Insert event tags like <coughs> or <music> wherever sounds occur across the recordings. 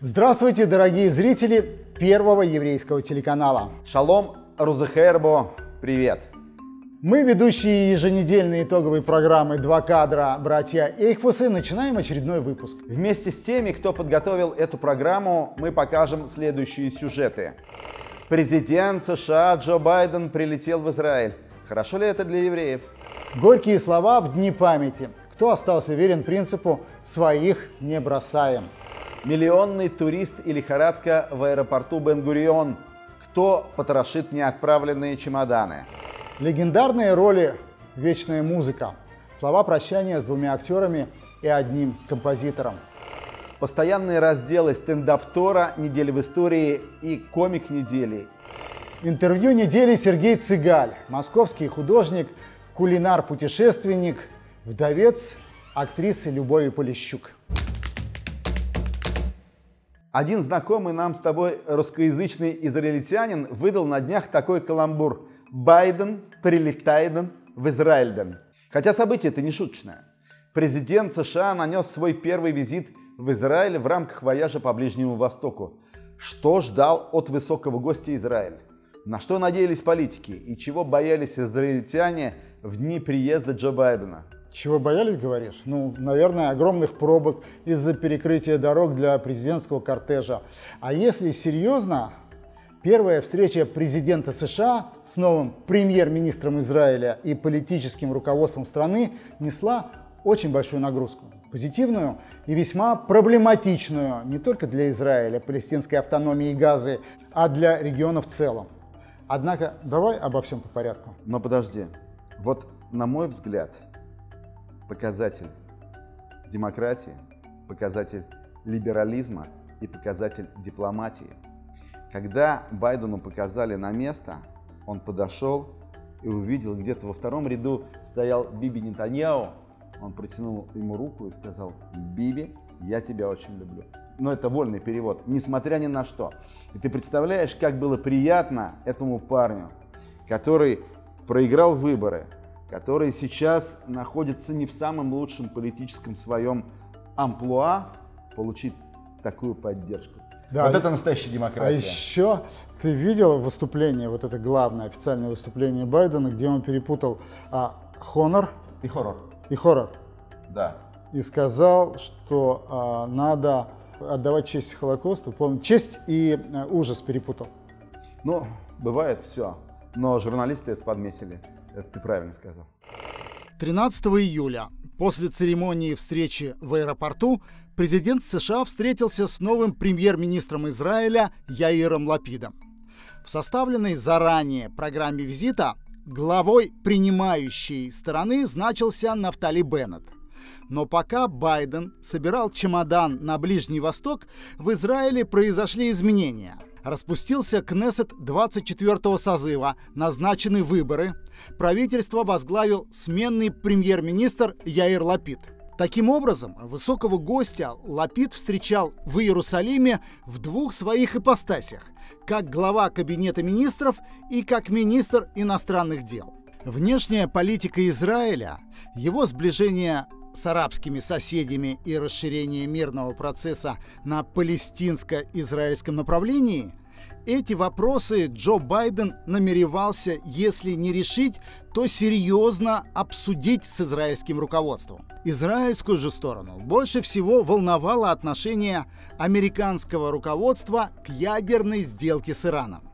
Здравствуйте, дорогие зрители первого еврейского телеканала. Шалом, Рузехербо, привет. Мы, ведущие еженедельной итоговой программы «Два кадра. Братья Эйхфусы», начинаем очередной выпуск. Вместе с теми, кто подготовил эту программу, мы покажем следующие сюжеты. Президент США Джо Байден прилетел в Израиль. Хорошо ли это для евреев? Горькие слова в дни памяти. Кто остался верен принципу «своих не бросаем». Миллионный турист и лихорадка в аэропорту Бен-Гурион. Кто потрошит неотправленные чемоданы? Легендарные роли «Вечная музыка». Слова прощания с двумя актерами и одним композитором. Постоянные разделы стендап-тора, недели в истории и комик недели. Интервью недели Сергей Цыгаль, московский художник, кулинар-путешественник, вдовец актрисы Любови Полищук. Один знакомый нам с тобой русскоязычный израильтянин выдал на днях такой каламбур. Байден прилетает в Израиль. Хотя событие это не шуточное. Президент США нанес свой первый визит в Израиль в рамках вояжа по Ближнему Востоку. Что ждал от высокого гостя Израиль? На что надеялись политики и чего боялись израильтяне в дни приезда Джо Байдена? Чего боялись, говоришь? Ну, наверное, огромных пробок из-за перекрытия дорог для президентского кортежа. А если серьезно, Первая встреча президента США с новым премьер-министром Израиля и политическим руководством страны несла очень большую нагрузку. Позитивную и весьма проблематичную не только для Израиля, палестинской автономии и Газы, а для региона в целом. Однако давай обо всем по порядку. Но подожди. Вот, на мой взгляд, показатель демократии, показатель либерализма и показатель дипломатии – когда Байдену показали на место, он подошел и увидел, где-то во втором ряду стоял Биби Нетаньяу. Он протянул ему руку и сказал, Биби, я тебя очень люблю. Но это вольный перевод, несмотря ни на что. И ты представляешь, как было приятно этому парню, который проиграл выборы, который сейчас находится не в самом лучшем политическом своем амплуа, получить такую поддержку. Да, вот это настоящая демократия. А еще ты видел выступление, вот это главное официальное выступление Байдена, где он перепутал а, хонор и хоррор. И хоррор. Да. И сказал, что а, надо отдавать честь Холокосту. Помню, честь и а, ужас перепутал. Ну, бывает все. Но журналисты это подмесили. Это ты правильно сказал. 13 июля, после церемонии встречи в аэропорту, президент США встретился с новым премьер-министром Израиля Яиром Лапидом. В составленной заранее программе визита главой принимающей стороны значился Нафтали Беннет. Но пока Байден собирал чемодан на Ближний Восток, в Израиле произошли изменения – распустился Кнессет 24-го созыва, назначены выборы. Правительство возглавил сменный премьер-министр Яир Лапид – Таким образом, высокого гостя Лапид встречал в Иерусалиме в двух своих ипостасях – как глава Кабинета министров и как министр иностранных дел. Внешняя политика Израиля, его сближение с арабскими соседями и расширение мирного процесса на палестинско-израильском направлении – эти вопросы Джо Байден намеревался, если не решить, то серьезно обсудить с израильским руководством. Израильскую же сторону больше всего волновало отношение американского руководства к ядерной сделке с Ираном.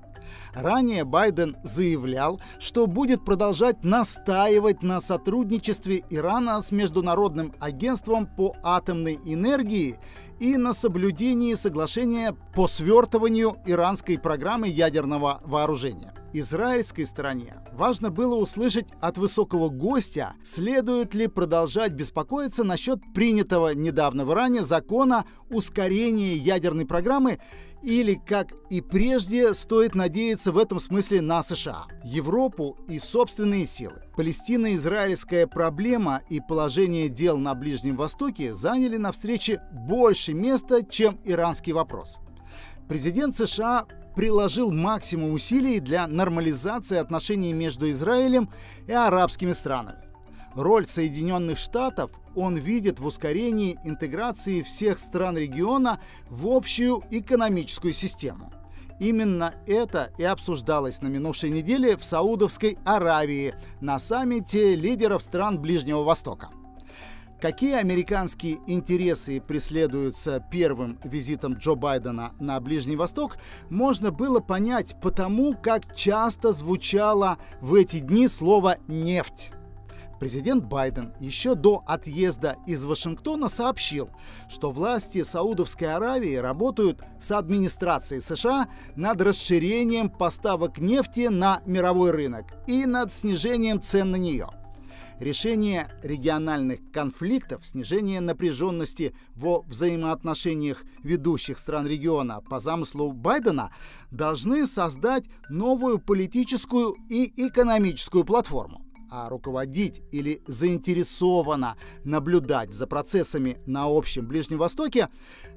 Ранее Байден заявлял, что будет продолжать настаивать на сотрудничестве Ирана с Международным агентством по атомной энергии и на соблюдении соглашения по свертыванию иранской программы ядерного вооружения. Израильской стороне важно было услышать от высокого гостя, следует ли продолжать беспокоиться насчет принятого недавно в Иране закона ускорения ядерной программы или, как и прежде, стоит надеяться в этом смысле на США, Европу и собственные силы. Палестино-израильская проблема и положение дел на Ближнем Востоке заняли на встрече больше места, чем иранский вопрос. Президент США приложил максимум усилий для нормализации отношений между Израилем и арабскими странами. Роль Соединенных Штатов он видит в ускорении интеграции всех стран региона в общую экономическую систему. Именно это и обсуждалось на минувшей неделе в Саудовской Аравии на саммите лидеров стран Ближнего Востока. Какие американские интересы преследуются первым визитом Джо Байдена на Ближний Восток, можно было понять потому, как часто звучало в эти дни слово «нефть». Президент Байден еще до отъезда из Вашингтона сообщил, что власти Саудовской Аравии работают с администрацией США над расширением поставок нефти на мировой рынок и над снижением цен на нее – решение региональных конфликтов, снижение напряженности во взаимоотношениях ведущих стран региона по замыслу Байдена должны создать новую политическую и экономическую платформу. А руководить или заинтересованно наблюдать за процессами на общем Ближнем Востоке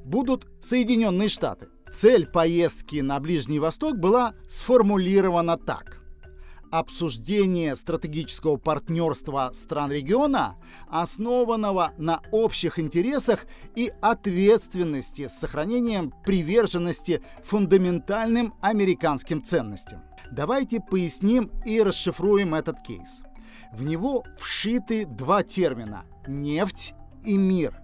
будут Соединенные Штаты. Цель поездки на Ближний Восток была сформулирована так – обсуждение стратегического партнерства стран региона, основанного на общих интересах и ответственности с сохранением приверженности фундаментальным американским ценностям. Давайте поясним и расшифруем этот кейс. В него вшиты два термина – нефть и мир.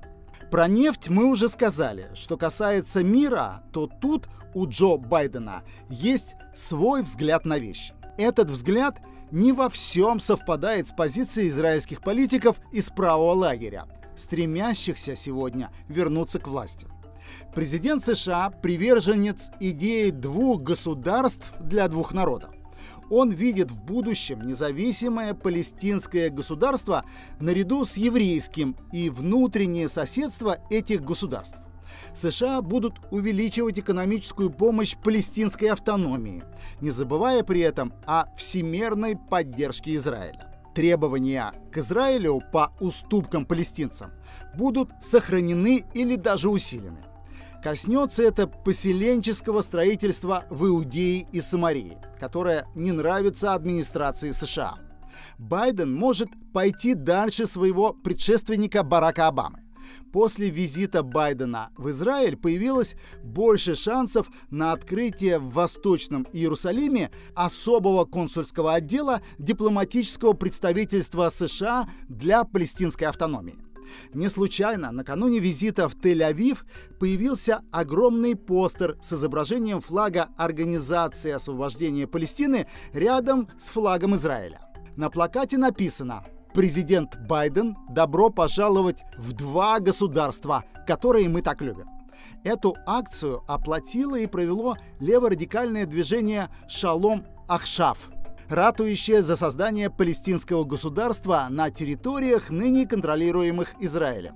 Про нефть мы уже сказали. Что касается мира, то тут у Джо Байдена есть свой взгляд на вещи. Этот взгляд не во всем совпадает с позицией израильских политиков из правого лагеря, стремящихся сегодня вернуться к власти. Президент США – приверженец идеи двух государств для двух народов. Он видит в будущем независимое палестинское государство наряду с еврейским и внутреннее соседство этих государств. США будут увеличивать экономическую помощь палестинской автономии, не забывая при этом о всемерной поддержке Израиля. Требования к Израилю по уступкам палестинцам будут сохранены или даже усилены. Коснется это поселенческого строительства в Иудее и Самарии, которое не нравится администрации США. Байден может пойти дальше своего предшественника Барака Обамы после визита Байдена в Израиль появилось больше шансов на открытие в Восточном Иерусалиме особого консульского отдела дипломатического представительства США для палестинской автономии. Не случайно накануне визита в Тель-Авив появился огромный постер с изображением флага Организации освобождения Палестины рядом с флагом Израиля. На плакате написано президент Байден добро пожаловать в два государства, которые мы так любим. Эту акцию оплатило и провело леворадикальное движение «Шалом Ахшав», ратующее за создание палестинского государства на территориях, ныне контролируемых Израилем.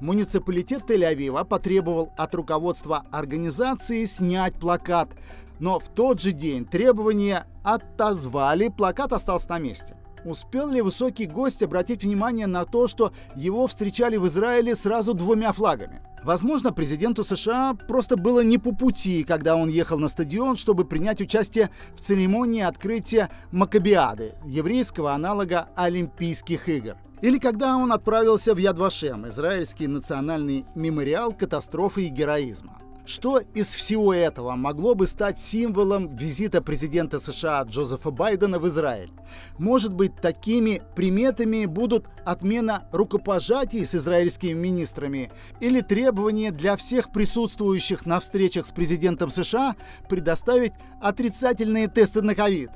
Муниципалитет Тель-Авива потребовал от руководства организации снять плакат, но в тот же день требования отозвали, плакат остался на месте. Успел ли высокий гость обратить внимание на то, что его встречали в Израиле сразу двумя флагами? Возможно, президенту США просто было не по пути, когда он ехал на стадион, чтобы принять участие в церемонии открытия Макабиады, еврейского аналога Олимпийских игр. Или когда он отправился в Ядвашем, израильский национальный мемориал катастрофы и героизма. Что из всего этого могло бы стать символом визита президента США Джозефа Байдена в Израиль? Может быть, такими приметами будут отмена рукопожатий с израильскими министрами или требование для всех присутствующих на встречах с президентом США предоставить отрицательные тесты на ковид?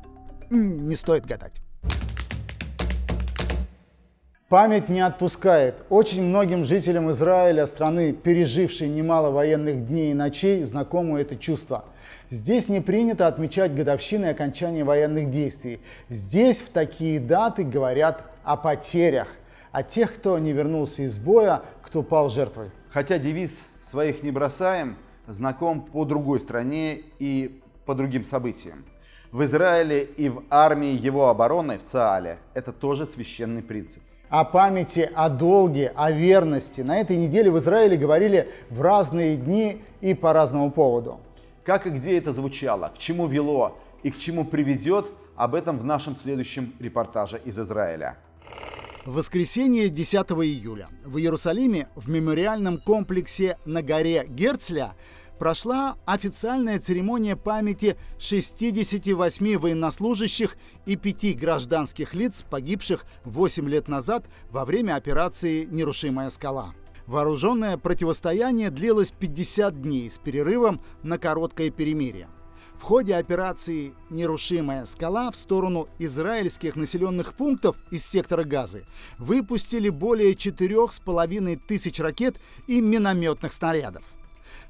Не стоит гадать. Память не отпускает. Очень многим жителям Израиля, страны, пережившей немало военных дней и ночей, знакомо это чувство. Здесь не принято отмечать годовщины окончания военных действий. Здесь в такие даты говорят о потерях, о тех, кто не вернулся из боя, кто пал жертвой. Хотя девиз «своих не бросаем» знаком по другой стране и по другим событиям. В Израиле и в армии его обороны, в ЦААЛе, это тоже священный принцип о памяти, о долге, о верности. На этой неделе в Израиле говорили в разные дни и по разному поводу. Как и где это звучало, к чему вело и к чему приведет, об этом в нашем следующем репортаже из Израиля. В воскресенье 10 июля в Иерусалиме в мемориальном комплексе на горе Герцля прошла официальная церемония памяти 68 военнослужащих и 5 гражданских лиц, погибших 8 лет назад во время операции «Нерушимая скала». Вооруженное противостояние длилось 50 дней с перерывом на короткое перемирие. В ходе операции «Нерушимая скала» в сторону израильских населенных пунктов из сектора Газы выпустили более четырех с половиной тысяч ракет и минометных снарядов.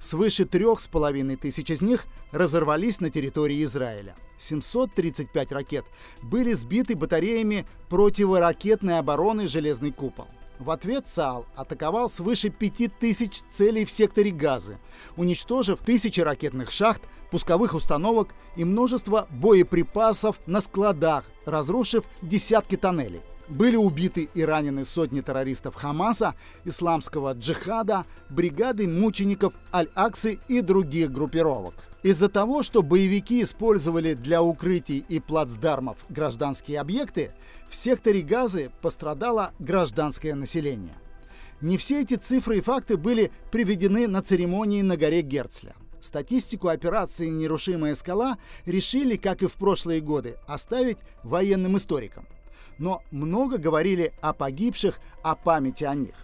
Свыше трех с половиной тысяч из них разорвались на территории Израиля. 735 ракет были сбиты батареями противоракетной обороны «Железный купол». В ответ ЦАЛ атаковал свыше 5000 целей в секторе Газы, уничтожив тысячи ракетных шахт, пусковых установок и множество боеприпасов на складах, разрушив десятки тоннелей. Были убиты и ранены сотни террористов Хамаса, исламского джихада, бригады мучеников Аль-Аксы и других группировок. Из-за того, что боевики использовали для укрытий и плацдармов гражданские объекты, в секторе Газы пострадало гражданское население. Не все эти цифры и факты были приведены на церемонии на горе Герцля. Статистику операции «Нерушимая скала» решили, как и в прошлые годы, оставить военным историкам. Но много говорили о погибших, о памяти о них.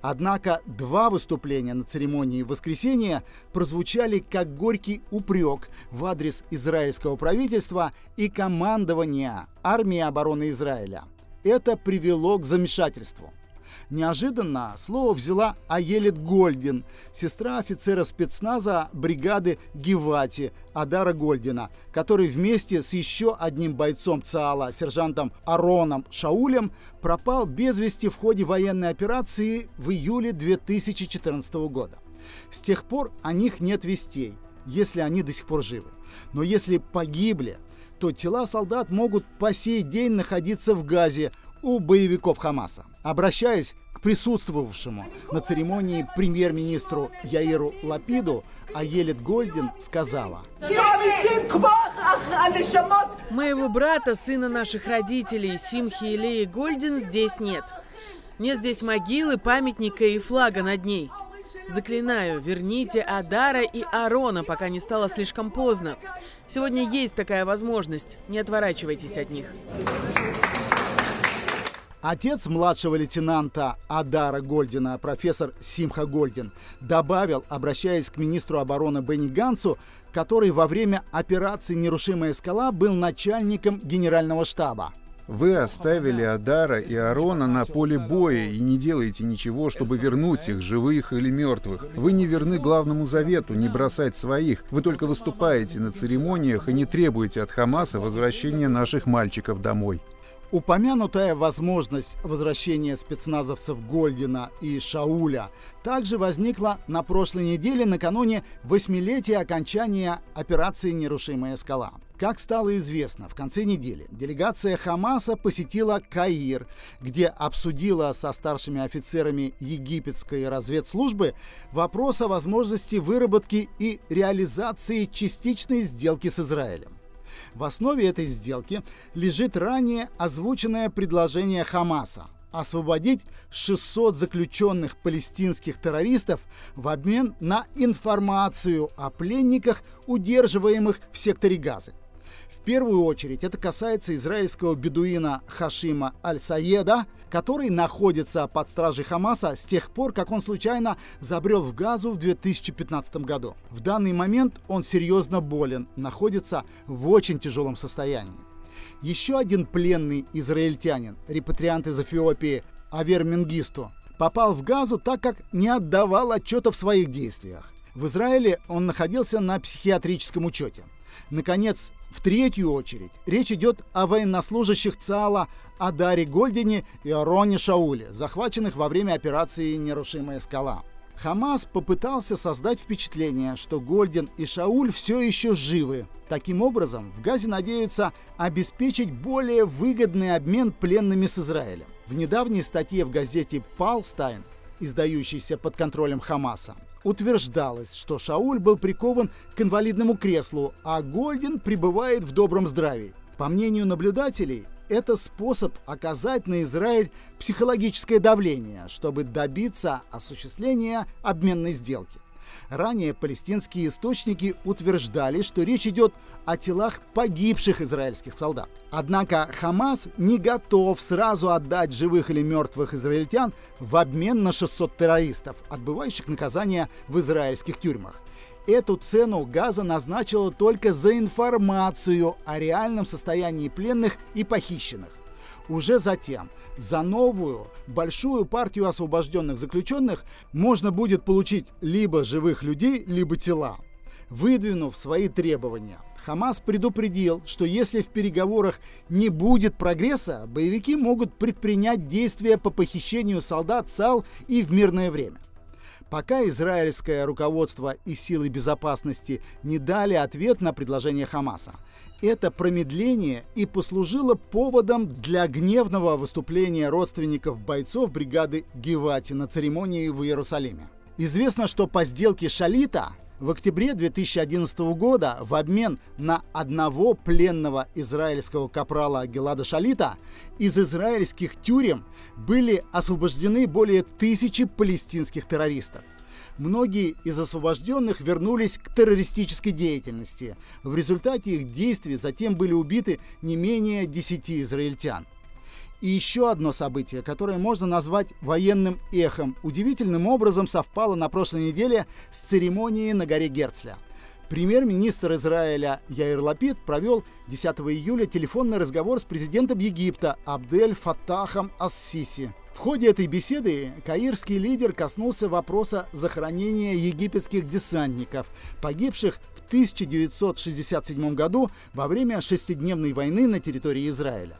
Однако два выступления на церемонии воскресения прозвучали как горький упрек в адрес израильского правительства и командования армии обороны Израиля. Это привело к замешательству. Неожиданно слово взяла Аелит Гольдин, сестра офицера спецназа бригады Гевати Адара Гольдина, который вместе с еще одним бойцом ЦААЛа, сержантом Ароном Шаулем, пропал без вести в ходе военной операции в июле 2014 года. С тех пор о них нет вестей, если они до сих пор живы. Но если погибли, то тела солдат могут по сей день находиться в Газе у боевиков Хамаса. Обращаясь к присутствовавшему на церемонии премьер-министру Яиру Лапиду, Аелит Гольдин сказала. Моего брата, сына наших родителей, Симхи и Леи Гольдин, здесь нет. Нет здесь могилы, памятника и флага над ней. Заклинаю, верните Адара и Арона, пока не стало слишком поздно. Сегодня есть такая возможность. Не отворачивайтесь от них. Отец младшего лейтенанта Адара Гольдина, профессор Симха Гольдин, добавил, обращаясь к министру обороны Бенни Гансу, который во время операции «Нерушимая скала» был начальником генерального штаба. Вы оставили Адара и Арона на поле боя и не делаете ничего, чтобы вернуть их, живых или мертвых. Вы не верны главному завету не бросать своих. Вы только выступаете на церемониях и не требуете от Хамаса возвращения наших мальчиков домой. Упомянутая возможность возвращения спецназовцев Гольдина и Шауля также возникла на прошлой неделе накануне восьмилетия окончания операции «Нерушимая скала». Как стало известно, в конце недели делегация Хамаса посетила Каир, где обсудила со старшими офицерами египетской разведслужбы вопрос о возможности выработки и реализации частичной сделки с Израилем. В основе этой сделки лежит ранее озвученное предложение Хамаса освободить 600 заключенных палестинских террористов в обмен на информацию о пленниках, удерживаемых в секторе Газы. В первую очередь это касается израильского бедуина Хашима Аль-Саеда, который находится под стражей Хамаса с тех пор, как он случайно забрел в Газу в 2015 году. В данный момент он серьезно болен, находится в очень тяжелом состоянии. Еще один пленный израильтянин, репатриант из Эфиопии Авер Менгисту, попал в Газу, так как не отдавал отчета в своих действиях. В Израиле он находился на психиатрическом учете. Наконец, в третью очередь, речь идет о военнослужащих ЦАЛа Адаре Гольдине и Ароне Шауле, захваченных во время операции «Нерушимая скала». Хамас попытался создать впечатление, что Гольдин и Шауль все еще живы. Таким образом, в Газе надеются обеспечить более выгодный обмен пленными с Израилем. В недавней статье в газете «Палстайн», издающейся под контролем Хамаса, утверждалось, что Шауль был прикован к инвалидному креслу, а Гольдин пребывает в добром здравии. По мнению наблюдателей, это способ оказать на Израиль психологическое давление, чтобы добиться осуществления обменной сделки. Ранее палестинские источники утверждали, что речь идет о телах погибших израильских солдат. Однако Хамас не готов сразу отдать живых или мертвых израильтян в обмен на 600 террористов, отбывающих наказание в израильских тюрьмах. Эту цену Газа назначила только за информацию о реальном состоянии пленных и похищенных. Уже затем за новую большую партию освобожденных заключенных можно будет получить либо живых людей, либо тела. Выдвинув свои требования, Хамас предупредил, что если в переговорах не будет прогресса, боевики могут предпринять действия по похищению солдат САЛ и в мирное время. Пока израильское руководство и силы безопасности не дали ответ на предложение Хамаса – это промедление и послужило поводом для гневного выступления родственников бойцов бригады Гевати на церемонии в Иерусалиме. Известно, что по сделке Шалита в октябре 2011 года в обмен на одного пленного израильского капрала Гелада Шалита из израильских тюрем были освобождены более тысячи палестинских террористов. Многие из освобожденных вернулись к террористической деятельности. В результате их действий затем были убиты не менее 10 израильтян. И еще одно событие, которое можно назвать военным эхом, удивительным образом совпало на прошлой неделе с церемонией на горе Герцля. Премьер-министр Израиля Яир Лапид провел 10 июля телефонный разговор с президентом Египта Абдель Фаттахом Ассиси. В ходе этой беседы каирский лидер коснулся вопроса захоронения египетских десантников, погибших в 1967 году во время шестидневной войны на территории Израиля.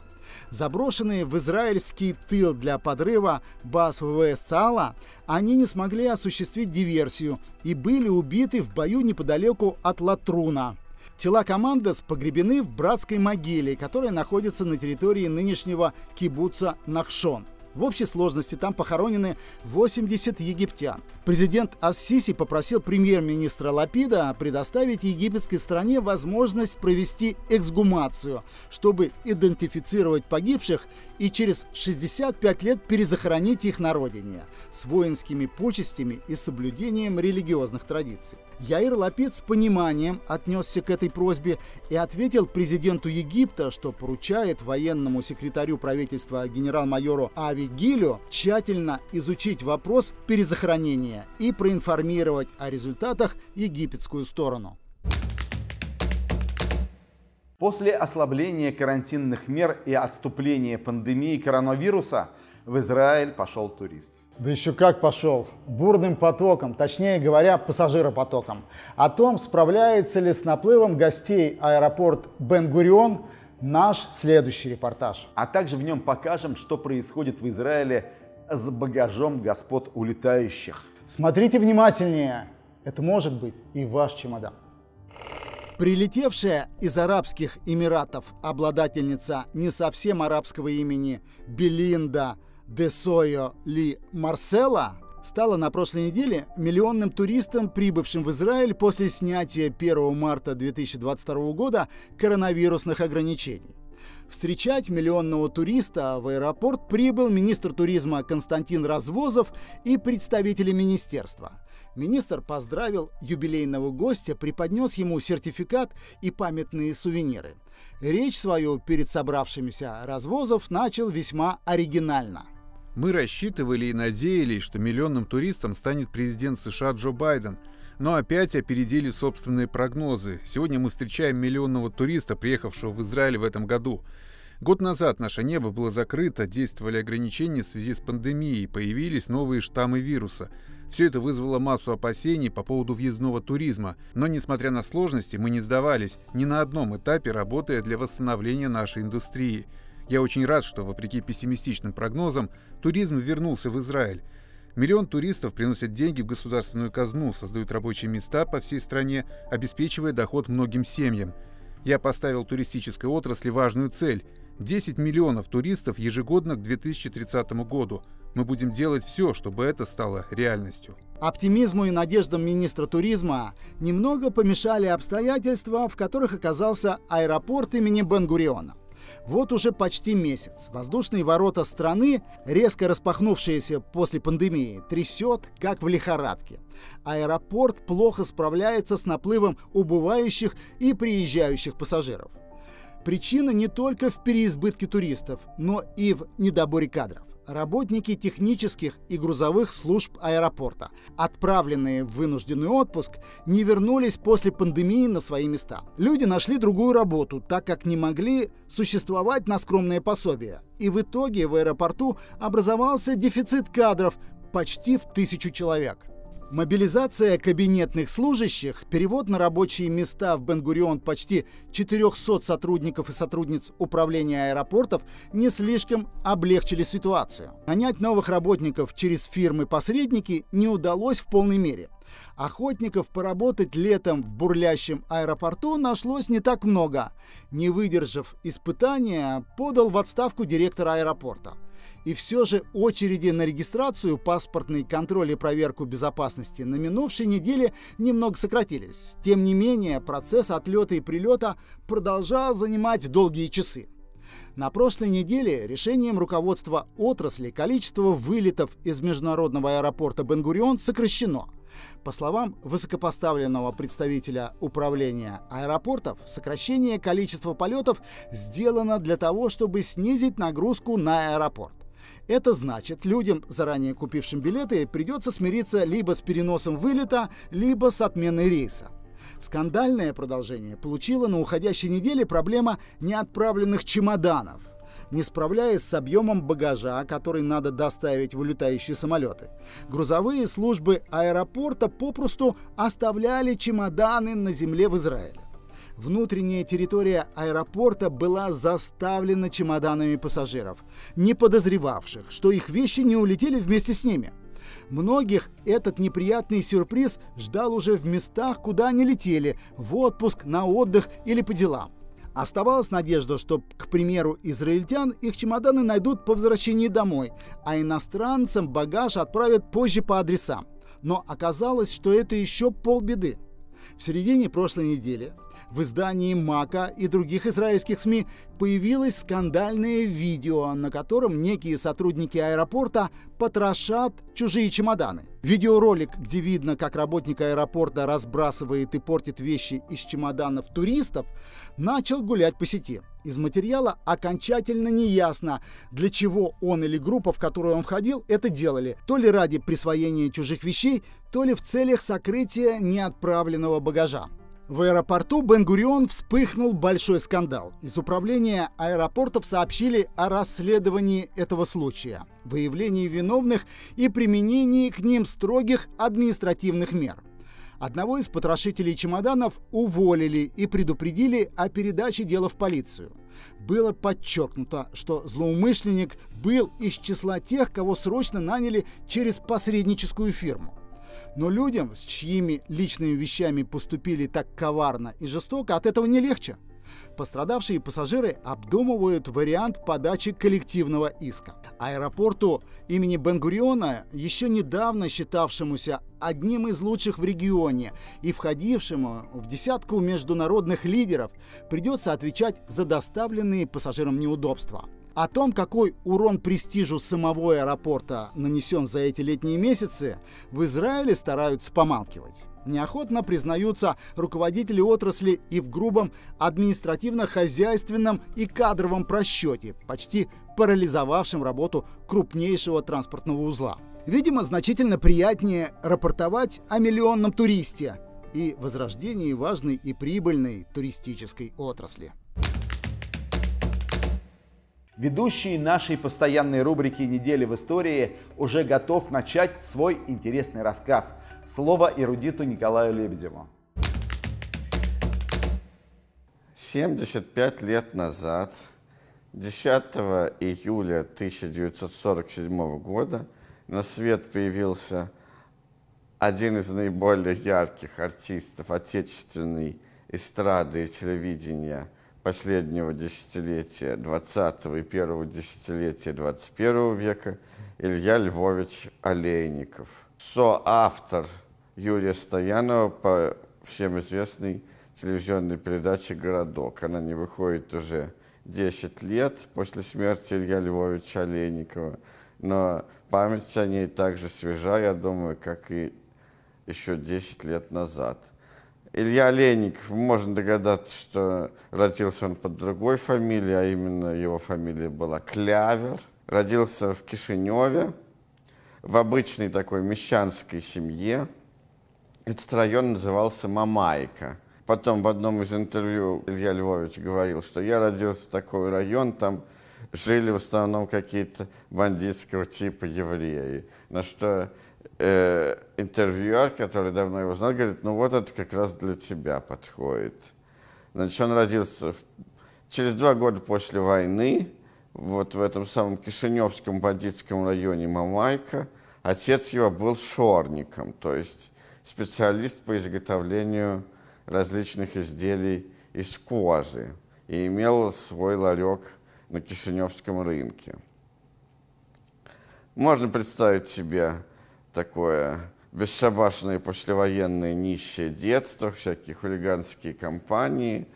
Заброшенные в израильский тыл для подрыва баз ВВС ЦАЛА, они не смогли осуществить диверсию и были убиты в бою неподалеку от Латруна. Тела командос погребены в братской могиле, которая находится на территории нынешнего кибуца Нахшон. В общей сложности там похоронены 80 египтян. Президент Ассиси попросил премьер-министра Лапида предоставить египетской стране возможность провести эксгумацию, чтобы идентифицировать погибших и через 65 лет перезахоронить их на родине с воинскими почестями и соблюдением религиозных традиций. Яир Лапид с пониманием отнесся к этой просьбе и ответил президенту Египта, что поручает военному секретарю правительства генерал-майору Ави Гилю тщательно изучить вопрос перезахоронения и проинформировать о результатах египетскую сторону. После ослабления карантинных мер и отступления пандемии коронавируса в Израиль пошел турист. Да еще как пошел. Бурным потоком, точнее говоря, пассажиропотоком. О том, справляется ли с наплывом гостей аэропорт Бен-Гурион, наш следующий репортаж. А также в нем покажем, что происходит в Израиле с багажом господ улетающих. Смотрите внимательнее. Это может быть и ваш чемодан. Прилетевшая из Арабских Эмиратов обладательница не совсем арабского имени Белинда Десойо Ли Марсела стала на прошлой неделе миллионным туристом, прибывшим в Израиль после снятия 1 марта 2022 года коронавирусных ограничений. Встречать миллионного туриста в аэропорт прибыл министр туризма Константин Развозов и представители министерства – Министр поздравил юбилейного гостя, преподнес ему сертификат и памятные сувениры. Речь свою перед собравшимися развозов начал весьма оригинально. Мы рассчитывали и надеялись, что миллионным туристом станет президент США Джо Байден, но опять опередили собственные прогнозы. Сегодня мы встречаем миллионного туриста, приехавшего в Израиль в этом году. Год назад наше небо было закрыто, действовали ограничения в связи с пандемией, появились новые штаммы вируса – все это вызвало массу опасений по поводу въездного туризма, но несмотря на сложности, мы не сдавались ни на одном этапе, работая для восстановления нашей индустрии. Я очень рад, что, вопреки пессимистичным прогнозам, туризм вернулся в Израиль. Миллион туристов приносят деньги в государственную казну, создают рабочие места по всей стране, обеспечивая доход многим семьям. Я поставил туристической отрасли важную цель – 10 миллионов туристов ежегодно к 2030 году – мы будем делать все, чтобы это стало реальностью. Оптимизму и надеждам министра туризма немного помешали обстоятельства, в которых оказался аэропорт имени Бенгуриона. Вот уже почти месяц воздушные ворота страны, резко распахнувшиеся после пандемии, трясет, как в лихорадке. Аэропорт плохо справляется с наплывом убывающих и приезжающих пассажиров. Причина не только в переизбытке туристов, но и в недоборе кадров работники технических и грузовых служб аэропорта, отправленные в вынужденный отпуск, не вернулись после пандемии на свои места. Люди нашли другую работу, так как не могли существовать на скромное пособие. И в итоге в аэропорту образовался дефицит кадров почти в тысячу человек. Мобилизация кабинетных служащих, перевод на рабочие места в Бенгурион почти 400 сотрудников и сотрудниц управления аэропортов не слишком облегчили ситуацию. Нанять новых работников через фирмы-посредники не удалось в полной мере. Охотников поработать летом в бурлящем аэропорту нашлось не так много. Не выдержав испытания, подал в отставку директора аэропорта – и все же очереди на регистрацию, паспортный контроль и проверку безопасности на минувшей неделе немного сократились. Тем не менее, процесс отлета и прилета продолжал занимать долгие часы. На прошлой неделе решением руководства отрасли количество вылетов из международного аэропорта Бенгурион сокращено. По словам высокопоставленного представителя управления аэропортов, сокращение количества полетов сделано для того, чтобы снизить нагрузку на аэропорт. Это значит, людям, заранее купившим билеты, придется смириться либо с переносом вылета, либо с отменой рейса. Скандальное продолжение получила на уходящей неделе проблема неотправленных чемоданов, не справляясь с объемом багажа, который надо доставить в улетающие самолеты. Грузовые службы аэропорта попросту оставляли чемоданы на земле в Израиле. Внутренняя территория аэропорта была заставлена чемоданами пассажиров, не подозревавших, что их вещи не улетели вместе с ними. Многих этот неприятный сюрприз ждал уже в местах, куда они летели, в отпуск, на отдых или по делам. Оставалась надежда, что, к примеру, израильтян их чемоданы найдут по возвращении домой, а иностранцам багаж отправят позже по адресам. Но оказалось, что это еще полбеды. В середине прошлой недели в издании Мака и других израильских СМИ появилось скандальное видео, на котором некие сотрудники аэропорта потрошат чужие чемоданы. Видеоролик, где видно, как работник аэропорта разбрасывает и портит вещи из чемоданов туристов, начал гулять по сети. Из материала окончательно не ясно, для чего он или группа, в которую он входил, это делали. То ли ради присвоения чужих вещей, то ли в целях сокрытия неотправленного багажа. В аэропорту Бен-Гурион вспыхнул большой скандал. Из управления аэропортов сообщили о расследовании этого случая, выявлении виновных и применении к ним строгих административных мер. Одного из потрошителей чемоданов уволили и предупредили о передаче дела в полицию. Было подчеркнуто, что злоумышленник был из числа тех, кого срочно наняли через посредническую фирму. Но людям, с чьими личными вещами поступили так коварно и жестоко, от этого не легче. Пострадавшие пассажиры обдумывают вариант подачи коллективного иска. Аэропорту имени Бенгуриона, еще недавно считавшемуся одним из лучших в регионе и входившему в десятку международных лидеров, придется отвечать за доставленные пассажирам неудобства. О том, какой урон престижу самого аэропорта нанесен за эти летние месяцы, в Израиле стараются помалкивать. Неохотно признаются руководители отрасли и в грубом административно-хозяйственном и кадровом просчете, почти парализовавшем работу крупнейшего транспортного узла. Видимо, значительно приятнее рапортовать о миллионном туристе и возрождении важной и прибыльной туристической отрасли. Ведущий нашей постоянной рубрики «Недели в истории» уже готов начать свой интересный рассказ. Слово эрудиту Николаю Лебедеву. 75 лет назад, 10 июля 1947 года, на свет появился один из наиболее ярких артистов отечественной эстрады и телевидения – последнего десятилетия 20 и первого десятилетия 21 века Илья Львович Олейников. Соавтор Юрия Стоянова по всем известной телевизионной передаче «Городок». Она не выходит уже 10 лет после смерти Илья Львовича Олейникова. Но память о ней также свежа, я думаю, как и еще 10 лет назад. Илья Олейников, можно догадаться, что родился он под другой фамилией, а именно его фамилия была Клявер. Родился в Кишиневе, в обычной такой мещанской семье. Этот район назывался Мамайка. Потом в одном из интервью Илья Львович говорил, что я родился в такой район, там жили в основном какие-то бандитского типа евреи. На что э, интервьюер, который давно его знал, говорит, ну вот это как раз для тебя подходит. Значит, он родился в, через два года после войны, вот в этом самом Кишиневском бандитском районе Мамайка. Отец его был шорником, то есть специалист по изготовлению различных изделий из кожи и имел свой ларек на Кишиневском рынке. Можно представить себе такое бесшабашное послевоенное нищее детство, всякие хулиганские компании.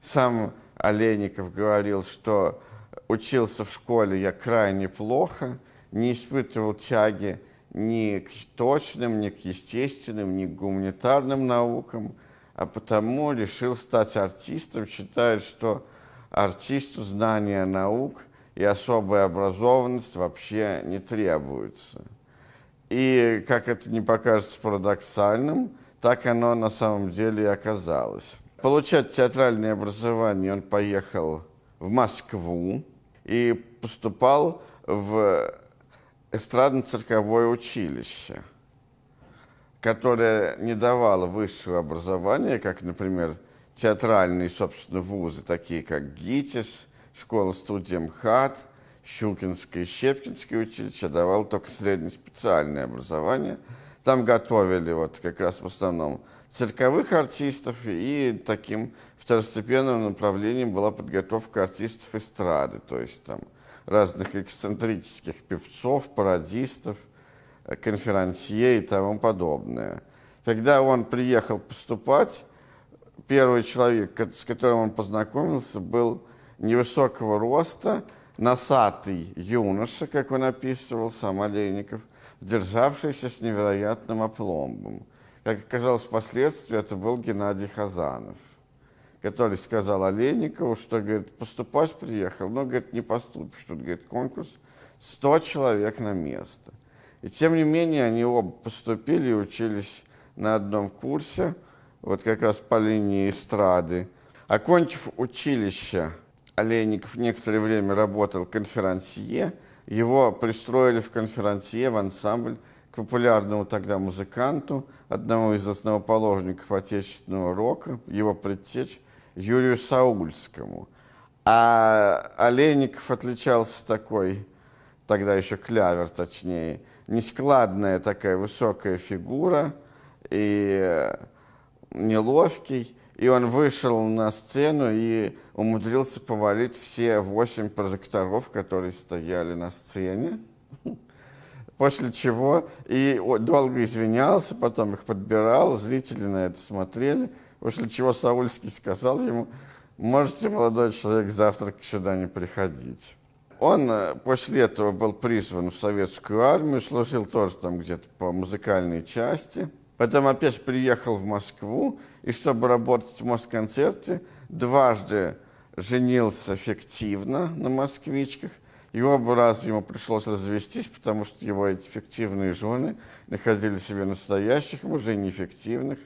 Сам Олейников говорил, что учился в школе я крайне плохо, не испытывал тяги ни к точным, ни к естественным, ни к гуманитарным наукам, а потому решил стать артистом, считает, что артисту знания наук и особая образованность вообще не требуются. И, как это не покажется парадоксальным, так оно на самом деле и оказалось. Получать театральное образование он поехал в Москву и поступал в эстрадно-цирковое училище, которое не давало высшего образования, как, например, театральные, собственно, вузы, такие как ГИТИС, школа-студия МХАТ – Щукинское и Щепкинское училище давало только среднеспециальное образование. Там готовили вот как раз в основном цирковых артистов, и таким второстепенным направлением была подготовка артистов эстрады, то есть там разных эксцентрических певцов, пародистов, конферансье и тому подобное. Когда он приехал поступать, первый человек, с которым он познакомился, был невысокого роста, носатый юноша, как он описывал сам Олейников, державшийся с невероятным опломбом. Как оказалось впоследствии, это был Геннадий Хазанов, который сказал Олейникову, что, говорит, поступать приехал, но, говорит, не поступишь. Тут, говорит, конкурс 100 человек на место. И тем не менее, они оба поступили и учились на одном курсе, вот как раз по линии эстрады. Окончив училище, Олейников некоторое время работал конферансье. Его пристроили в конферансье, в ансамбль к популярному тогда музыканту, одному из основоположников отечественного рока, его предтеч Юрию Саульскому. А Олейников отличался такой, тогда еще клявер точнее, нескладная такая высокая фигура и неловкий. И он вышел на сцену и умудрился повалить все восемь прожекторов, которые стояли на сцене. <laughs> После чего и долго извинялся, потом их подбирал, зрители на это смотрели. После чего Саульский сказал ему, можете, молодой человек, завтра сюда не приходить. Он э, после этого был призван в советскую армию, служил тоже там где-то по музыкальной части – Потом опять приехал в Москву, и чтобы работать в Москонцерте, дважды женился фиктивно на москвичках, и оба раза ему пришлось развестись, потому что его эти фиктивные жены находили себе настоящих мужей, неэффективных,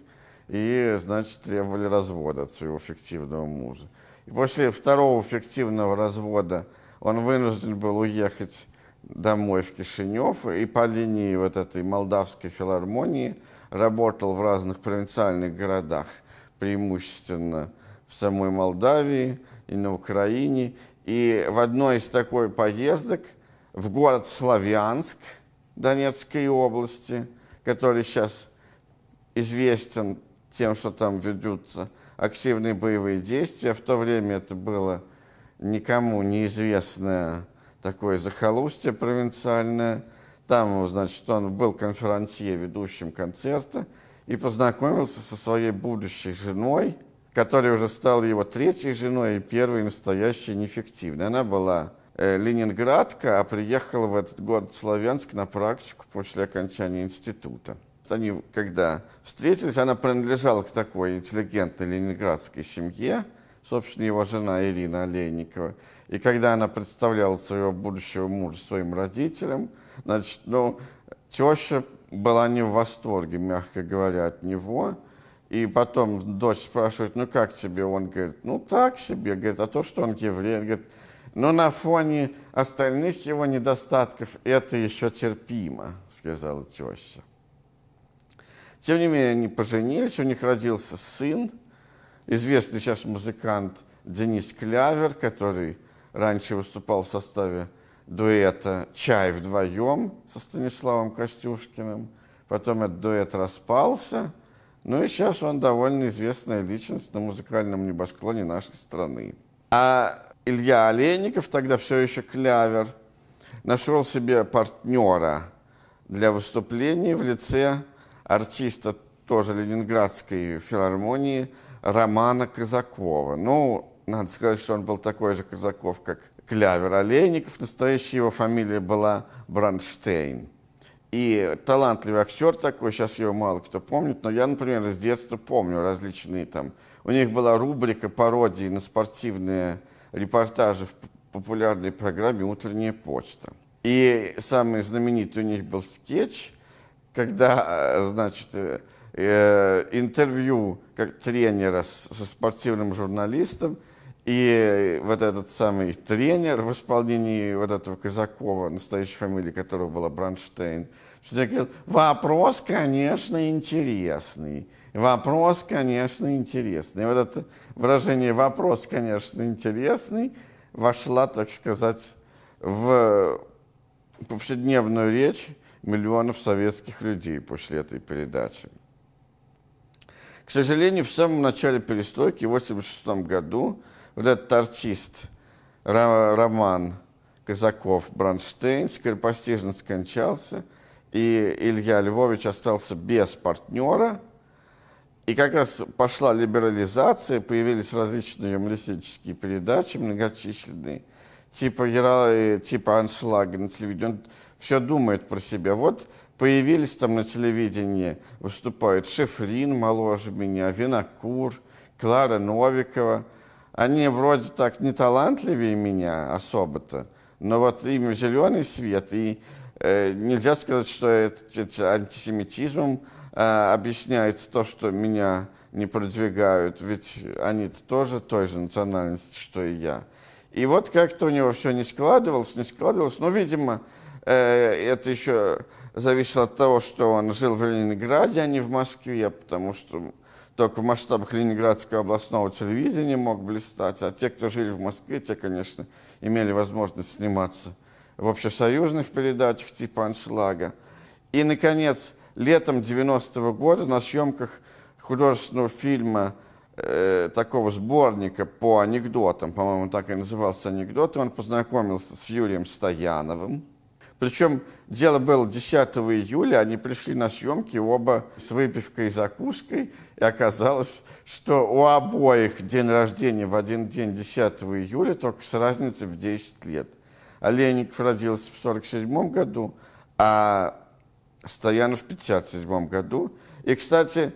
и, значит, требовали развода от своего фиктивного мужа. И после второго фиктивного развода он вынужден был уехать домой в Кишинев, и по линии вот этой молдавской филармонии – работал в разных провинциальных городах, преимущественно в самой Молдавии и на Украине. И в одной из такой поездок в город Славянск Донецкой области, который сейчас известен тем, что там ведутся активные боевые действия. В то время это было никому неизвестное такое захолустье провинциальное – там, значит, он был конферансье, ведущим концерта, и познакомился со своей будущей женой, которая уже стала его третьей женой и первой настоящей неэффективной. Она была э, ленинградка, а приехала в этот город Славянск на практику после окончания института. Они, когда встретились, она принадлежала к такой интеллигентной ленинградской семье, собственно, его жена Ирина Олейникова. И когда она представляла своего будущего мужа своим родителям, значит, ну, теща была не в восторге, мягко говоря, от него. И потом дочь спрашивает, ну как тебе? Он говорит, ну так себе. Говорит, а то, что он еврей. Говорит, но на фоне остальных его недостатков это еще терпимо, сказала теща. Тем не менее, они поженились, у них родился сын, известный сейчас музыкант Денис Клявер, который раньше выступал в составе дуэта «Чай вдвоем» со Станиславом Костюшкиным. Потом этот дуэт распался. Ну и сейчас он довольно известная личность на музыкальном небосклоне нашей страны. А Илья Олейников, тогда все еще клявер, нашел себе партнера для выступлений в лице артиста тоже Ленинградской филармонии Романа Казакова. Ну, надо сказать, что он был такой же Казаков, как Клявер Олейников. Настоящая его фамилия была Бранштейн. И талантливый актер такой, сейчас его мало кто помнит, но я, например, с детства помню различные там. У них была рубрика пародии на спортивные репортажи в популярной программе «Утренняя почта». И самый знаменитый у них был скетч, когда, э, значит, э, э, интервью как тренера со спортивным журналистом, и вот этот самый тренер в исполнении вот этого Казакова, настоящей фамилии которого была Бранштейн, всегда говорил, вопрос, конечно, интересный. Вопрос, конечно, интересный. И вот это выражение «вопрос, конечно, интересный» вошла, так сказать, в повседневную речь миллионов советских людей после этой передачи. К сожалению, в самом начале перестройки, в 1986 году, вот этот артист Роман Казаков Бронштейн скоропостижно скончался, и Илья Львович остался без партнера. И как раз пошла либерализация, появились различные юмористические передачи многочисленные, типа, типа аншлага на телевидении. Он все думает про себя. Вот появились там на телевидении, выступают Шефрин моложе меня, Винокур, Клара Новикова – они вроде так не талантливее меня особо-то, но вот им зеленый свет, и э, нельзя сказать, что это, антисемитизмом э, объясняется то, что меня не продвигают, ведь они-то тоже той же национальности, что и я. И вот как-то у него все не складывалось, не складывалось, но, видимо, э, это еще зависело от того, что он жил в Ленинграде, а не в Москве, потому что только в масштабах Ленинградского областного телевидения мог блистать, а те, кто жили в Москве, те, конечно, имели возможность сниматься в общесоюзных передачах типа «Аншлага». И, наконец, летом 90-го года на съемках художественного фильма э, такого сборника по анекдотам, по-моему, так и назывался анекдоты, он познакомился с Юрием Стояновым, причем дело было 10 июля, они пришли на съемки оба с выпивкой и закуской, и оказалось, что у обоих день рождения в один день 10 июля, только с разницей в 10 лет. Олейников родился в 1947 году, а Стоянов в 1957 году. И, кстати,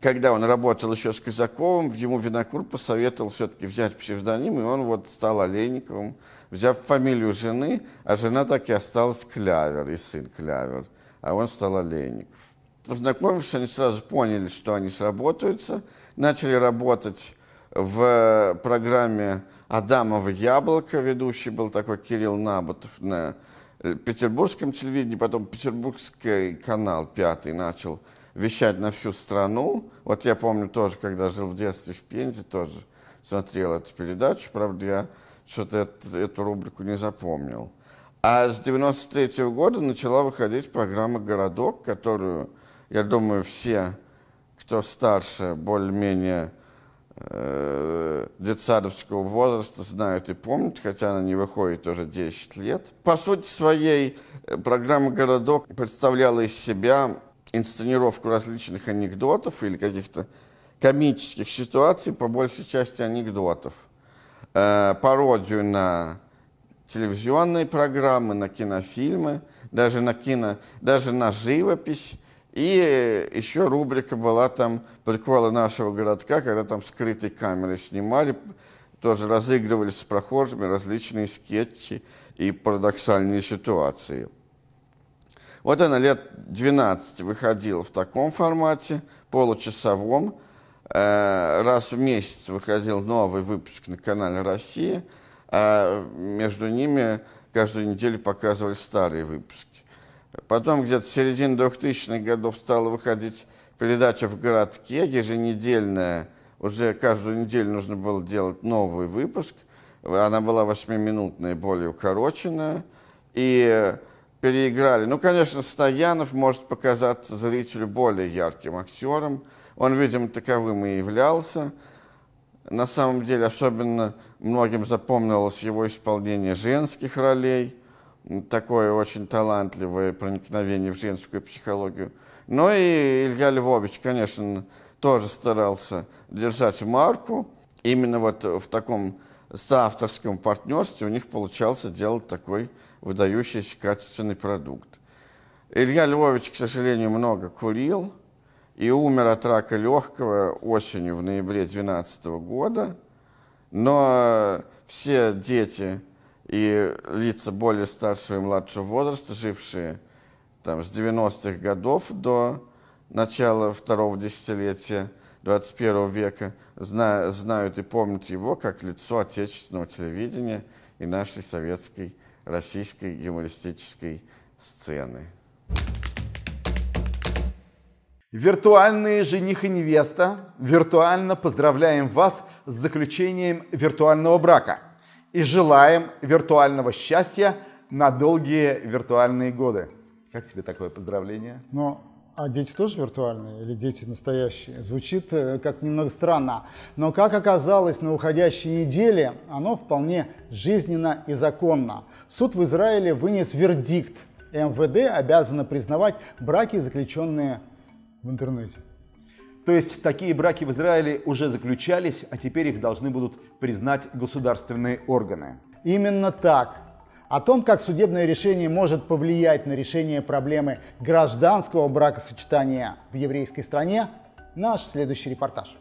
когда он работал еще с Казаковым, ему Винокур посоветовал все-таки взять псевдоним, и он вот стал Олейниковым, взяв фамилию жены, а жена так и осталась Клявер, и сын Клявер, а он стал Олейников. Познакомившись, они сразу поняли, что они сработаются, начали работать в программе «Адамово яблоко», ведущий был такой Кирилл Набутов на петербургском телевидении, потом петербургский канал «Пятый» начал вещать на всю страну. Вот я помню тоже, когда жил в детстве в Пензе, тоже смотрел эту передачу. Правда, я что-то эту, рубрику не запомнил. А с 93 -го года начала выходить программа «Городок», которую, я думаю, все, кто старше, более-менее э, детсадовского возраста знают и помнят, хотя она не выходит уже 10 лет. По сути своей, э, программа «Городок» представляла из себя инсценировку различных анекдотов или каких-то комических ситуаций, по большей части анекдотов. Э, пародию на телевизионные программы, на кинофильмы, даже на кино, даже на живопись. И еще рубрика была там «Приколы нашего городка», когда там скрытой камерой снимали, тоже разыгрывали с прохожими различные скетчи и парадоксальные ситуации. Вот она лет 12 выходила в таком формате, получасовом. Э, раз в месяц выходил новый выпуск на канале «Россия», а между ними каждую неделю показывали старые выпуски. Потом где-то в середине 2000-х годов стала выходить передача «В городке», еженедельная. Уже каждую неделю нужно было делать новый выпуск. Она была восьмиминутная, более укороченная. И переиграли. Ну, конечно, Стоянов может показаться зрителю более ярким актером. Он, видимо, таковым и являлся. На самом деле, особенно многим запомнилось его исполнение женских ролей – такое очень талантливое проникновение в женскую психологию. Но и Илья Львович, конечно, тоже старался держать марку. Именно вот в таком соавторском партнерстве у них получался делать такой выдающийся качественный продукт. Илья Львович, к сожалению, много курил и умер от рака легкого осенью в ноябре 2012 года. Но все дети и лица более старшего и младшего возраста, жившие там, с 90-х годов до начала второго десятилетия 21 века, зна знают и помнят его как лицо отечественного телевидения и нашей советской, российской юмористической сцены. Виртуальные жених и невеста, виртуально поздравляем вас с заключением виртуального брака – и желаем виртуального счастья на долгие виртуальные годы. Как тебе такое поздравление? Ну, а дети тоже виртуальные или дети настоящие? Звучит э, как немного странно. Но, как оказалось, на уходящей неделе оно вполне жизненно и законно. Суд в Израиле вынес вердикт. МВД обязано признавать браки, заключенные в интернете. То есть такие браки в Израиле уже заключались, а теперь их должны будут признать государственные органы. Именно так. О том, как судебное решение может повлиять на решение проблемы гражданского бракосочетания в еврейской стране, наш следующий репортаж.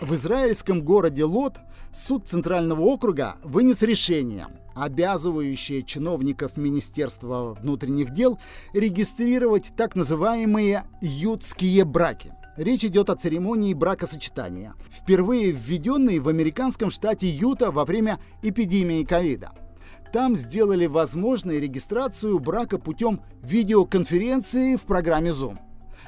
В израильском городе Лот суд Центрального округа вынес решение, обязывающее чиновников Министерства внутренних дел регистрировать так называемые ютские браки – Речь идет о церемонии бракосочетания, впервые введенной в американском штате Юта во время эпидемии ковида. Там сделали возможной регистрацию брака путем видеоконференции в программе Zoom.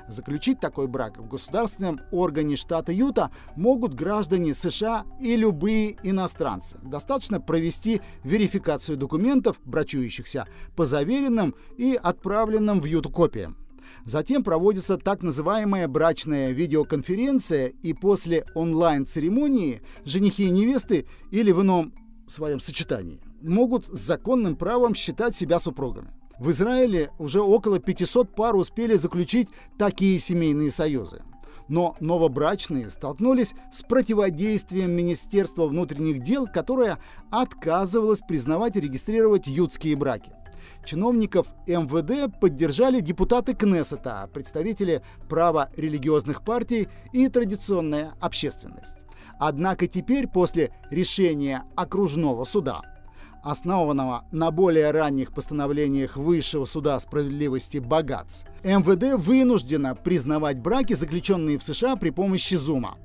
Заключить такой брак в государственном органе штата Юта могут граждане США и любые иностранцы. Достаточно провести верификацию документов, брачующихся, по заверенным и отправленным в Юту копиям. Затем проводится так называемая брачная видеоконференция, и после онлайн-церемонии женихи и невесты или в ином своем сочетании могут с законным правом считать себя супругами. В Израиле уже около 500 пар успели заключить такие семейные союзы. Но новобрачные столкнулись с противодействием Министерства внутренних дел, которое отказывалось признавать и регистрировать ютские браки. Чиновников МВД поддержали депутаты Кнессета, представители права религиозных партий и традиционная общественность. Однако теперь, после решения окружного суда, основанного на более ранних постановлениях Высшего суда справедливости Багац, МВД вынуждено признавать браки, заключенные в США при помощи Зума.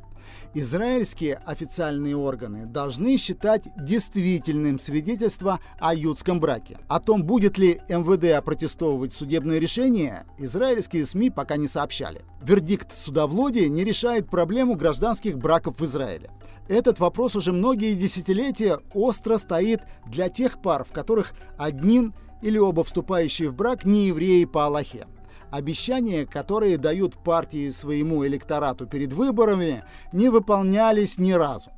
Израильские официальные органы должны считать действительным свидетельство о ютском браке. О том, будет ли МВД опротестовывать судебное решение, израильские СМИ пока не сообщали. Вердикт судовлодия не решает проблему гражданских браков в Израиле. Этот вопрос уже многие десятилетия остро стоит для тех пар, в которых один или оба вступающие в брак не евреи по Аллахе. Обещания, которые дают партии своему электорату перед выборами, не выполнялись ни разу.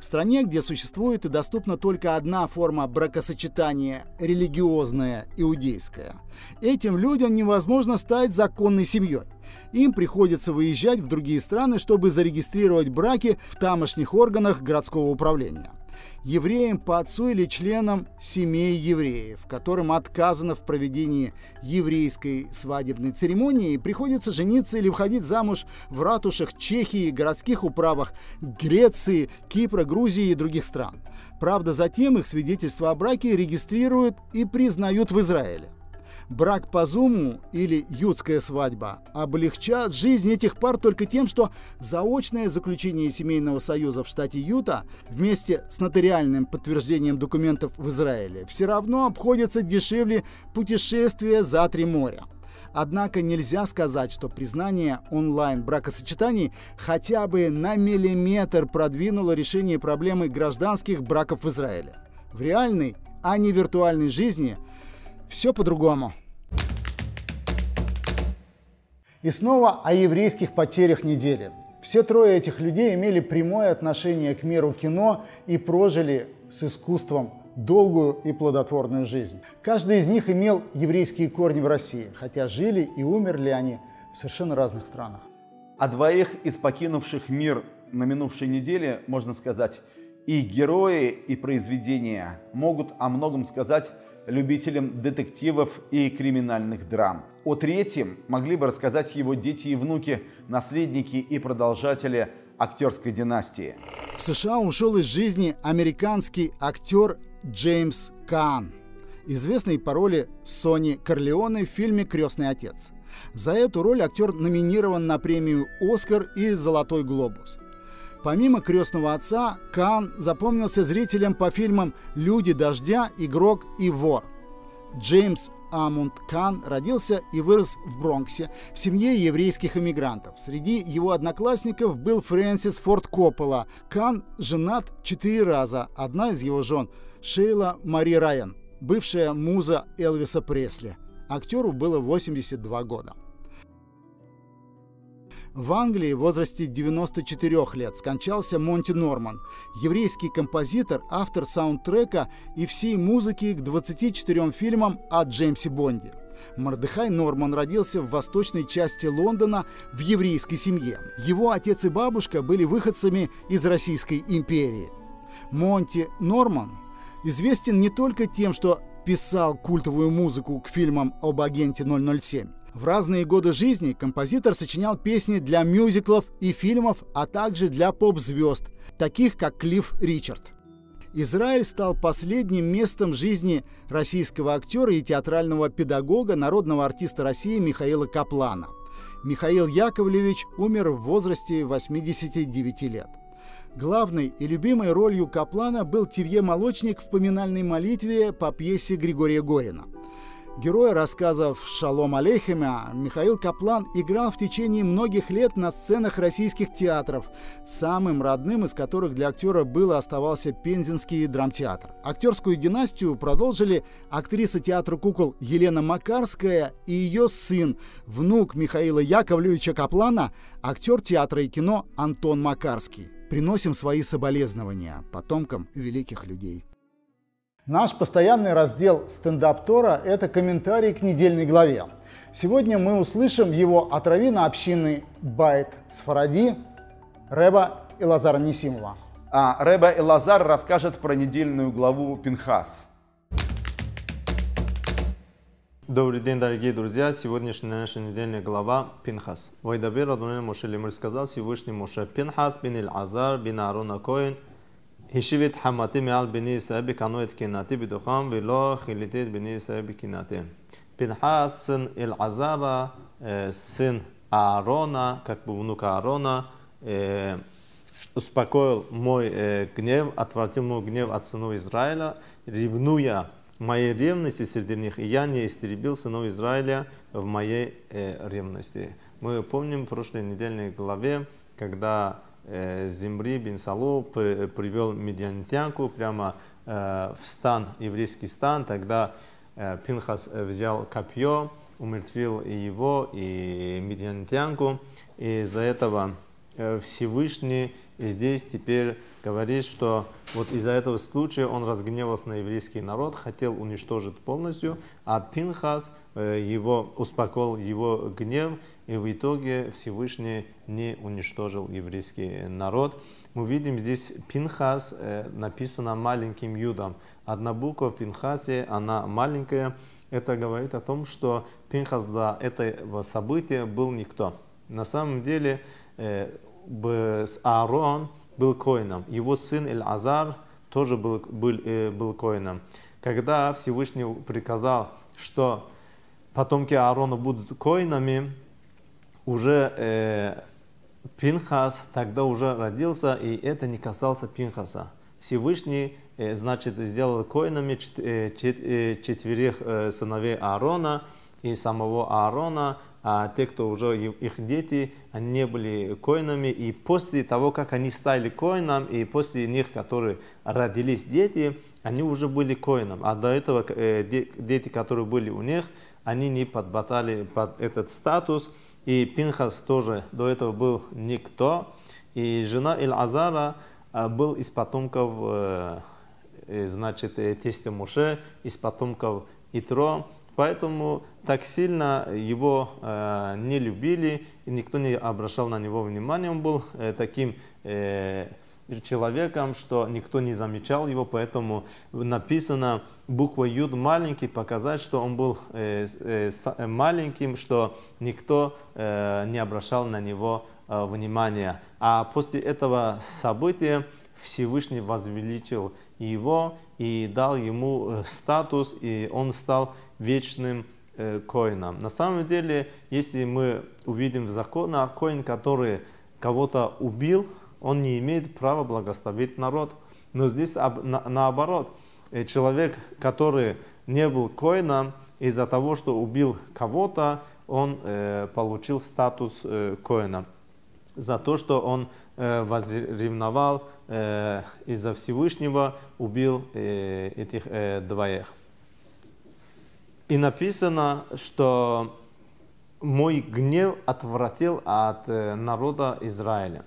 В стране, где существует и доступна только одна форма бракосочетания – религиозная, иудейская, этим людям невозможно стать законной семьей. Им приходится выезжать в другие страны, чтобы зарегистрировать браки в тамошних органах городского управления евреям по отцу или членам семей евреев, которым отказано в проведении еврейской свадебной церемонии, приходится жениться или входить замуж в ратушах Чехии, городских управах Греции, Кипра, Грузии и других стран. Правда, затем их свидетельство о браке регистрируют и признают в Израиле брак по зуму или ютская свадьба облегчат жизнь этих пар только тем, что заочное заключение семейного союза в штате Юта вместе с нотариальным подтверждением документов в Израиле все равно обходится дешевле путешествия за три моря. Однако нельзя сказать, что признание онлайн-бракосочетаний хотя бы на миллиметр продвинуло решение проблемы гражданских браков в Израиле. В реальной, а не виртуальной жизни все по-другому. И снова о еврейских потерях недели. Все трое этих людей имели прямое отношение к миру кино и прожили с искусством долгую и плодотворную жизнь. Каждый из них имел еврейские корни в России, хотя жили и умерли они в совершенно разных странах. О двоих из покинувших мир на минувшей неделе можно сказать, и герои, и произведения могут о многом сказать любителям детективов и криминальных драм. О третьем могли бы рассказать его дети и внуки, наследники и продолжатели актерской династии. В США ушел из жизни американский актер Джеймс Каан, известный по роли Сони Корлеоне в фильме «Крестный отец». За эту роль актер номинирован на премию «Оскар» и «Золотой глобус». Помимо «Крестного отца», Кан запомнился зрителям по фильмам «Люди дождя», «Игрок» и «Вор». Джеймс Амунд Кан родился и вырос в Бронксе в семье еврейских иммигрантов. Среди его одноклассников был Фрэнсис Форд Коппола. Кан женат четыре раза. Одна из его жен – Шейла Мари Райан, бывшая муза Элвиса Пресли. Актеру было 82 года. В Англии в возрасте 94 лет скончался Монти Норман, еврейский композитор, автор саундтрека и всей музыки к 24 фильмам о Джеймсе Бонде. Мордыхай Норман родился в восточной части Лондона в еврейской семье. Его отец и бабушка были выходцами из Российской империи. Монти Норман известен не только тем, что писал культовую музыку к фильмам об агенте 007, в разные годы жизни композитор сочинял песни для мюзиклов и фильмов, а также для поп-звезд, таких как Клифф Ричард. Израиль стал последним местом жизни российского актера и театрального педагога, народного артиста России Михаила Каплана. Михаил Яковлевич умер в возрасте 89 лет. Главной и любимой ролью Каплана был Тивье Молочник в поминальной молитве по пьесе Григория Горина – Героя рассказов «Шалом Алейхема» Михаил Каплан играл в течение многих лет на сценах российских театров, самым родным из которых для актера был и оставался Пензенский драмтеатр. Актерскую династию продолжили актриса театра кукол Елена Макарская и ее сын, внук Михаила Яковлевича Каплана, актер театра и кино Антон Макарский. Приносим свои соболезнования потомкам великих людей. Наш постоянный раздел стендап-тора – это комментарий к недельной главе. Сегодня мы услышим его от равина общины Байт Сфаради Реба и Лазара Несимова. А Реба и Лазар расскажет про недельную главу Пинхас. Добрый день, дорогие друзья! Сегодняшняя наша недельная глава Пинхас. Вайдабир Адонай Моше Лемир сказал Всевышний Моше Пинхас бин Иль Азар бин Арона Коин – השיב את חמתי מעל בני ישראל בקנו את קנאתי בתוכם ולא חיליתי את בני ישראל בקנאתי. Пинхас, сын Эль-Азара, сын Аарона, как бы внук Аарона, успокоил мой гнев, отвратил мой гнев от сынов Израиля, ревнуя моей ревности среди них, и я не истребил сынов Израиля в моей ревности. Мы помним в прошлой недельной главе, когда э, Зимри бин Салу привел медианитянку прямо э, в стан, еврейский стан. Тогда э, Пинхас взял копье, умертвил и его, и медианитянку. И из-за этого э, Всевышний здесь теперь говорит, что вот из-за этого случая он разгневался на еврейский народ, хотел уничтожить полностью, а Пинхас э, его, успокоил его гнев, и в итоге Всевышний не уничтожил еврейский народ. Мы видим здесь Пинхас э, написано маленьким юдом. Одна буква в Пинхасе, она маленькая. Это говорит о том, что Пинхас до этого события был никто. На самом деле э, с Аарон был коином, его сын Эль-Азар тоже был, был, э, был коином. Когда Всевышний приказал, что потомки Аарона будут коинами, уже э, Пинхас тогда уже родился, и это не касался Пинхаса. Всевышний, э, значит, сделал коинами чет, э, э, четверых э, сыновей Аарона и самого Аарона, а те, кто уже их дети, они не были коинами. И после того, как они стали коином, и после них, которые родились дети, они уже были коином. А до этого э, дети, которые были у них, они не подбатали под этот статус. И Пинхас тоже до этого был никто. И жена Иль-Азара э, был из потомков, э, значит, тестя Муше, из потомков Итро. Поэтому так сильно его э, не любили, и никто не обращал на него внимания. Он был э, таким э, человеком, что никто не замечал его, поэтому написано буква Юд маленький, показать, что он был э, э, э, маленьким, что никто э, не обращал на него э, внимания. А после этого события Всевышний возвеличил его и дал ему э, статус, и он стал вечным э, коином. На самом деле, если мы увидим в законе, коин, который кого-то убил, он не имеет права благословить народ. Но здесь на, наоборот, э, человек, который не был коином, из-за того, что убил кого-то, он э, получил статус э, коина. За то, что он э, возревновал э, из-за Всевышнего, убил э, этих э, двоих. И написано, что мой гнев отвратил от э, народа Израиля.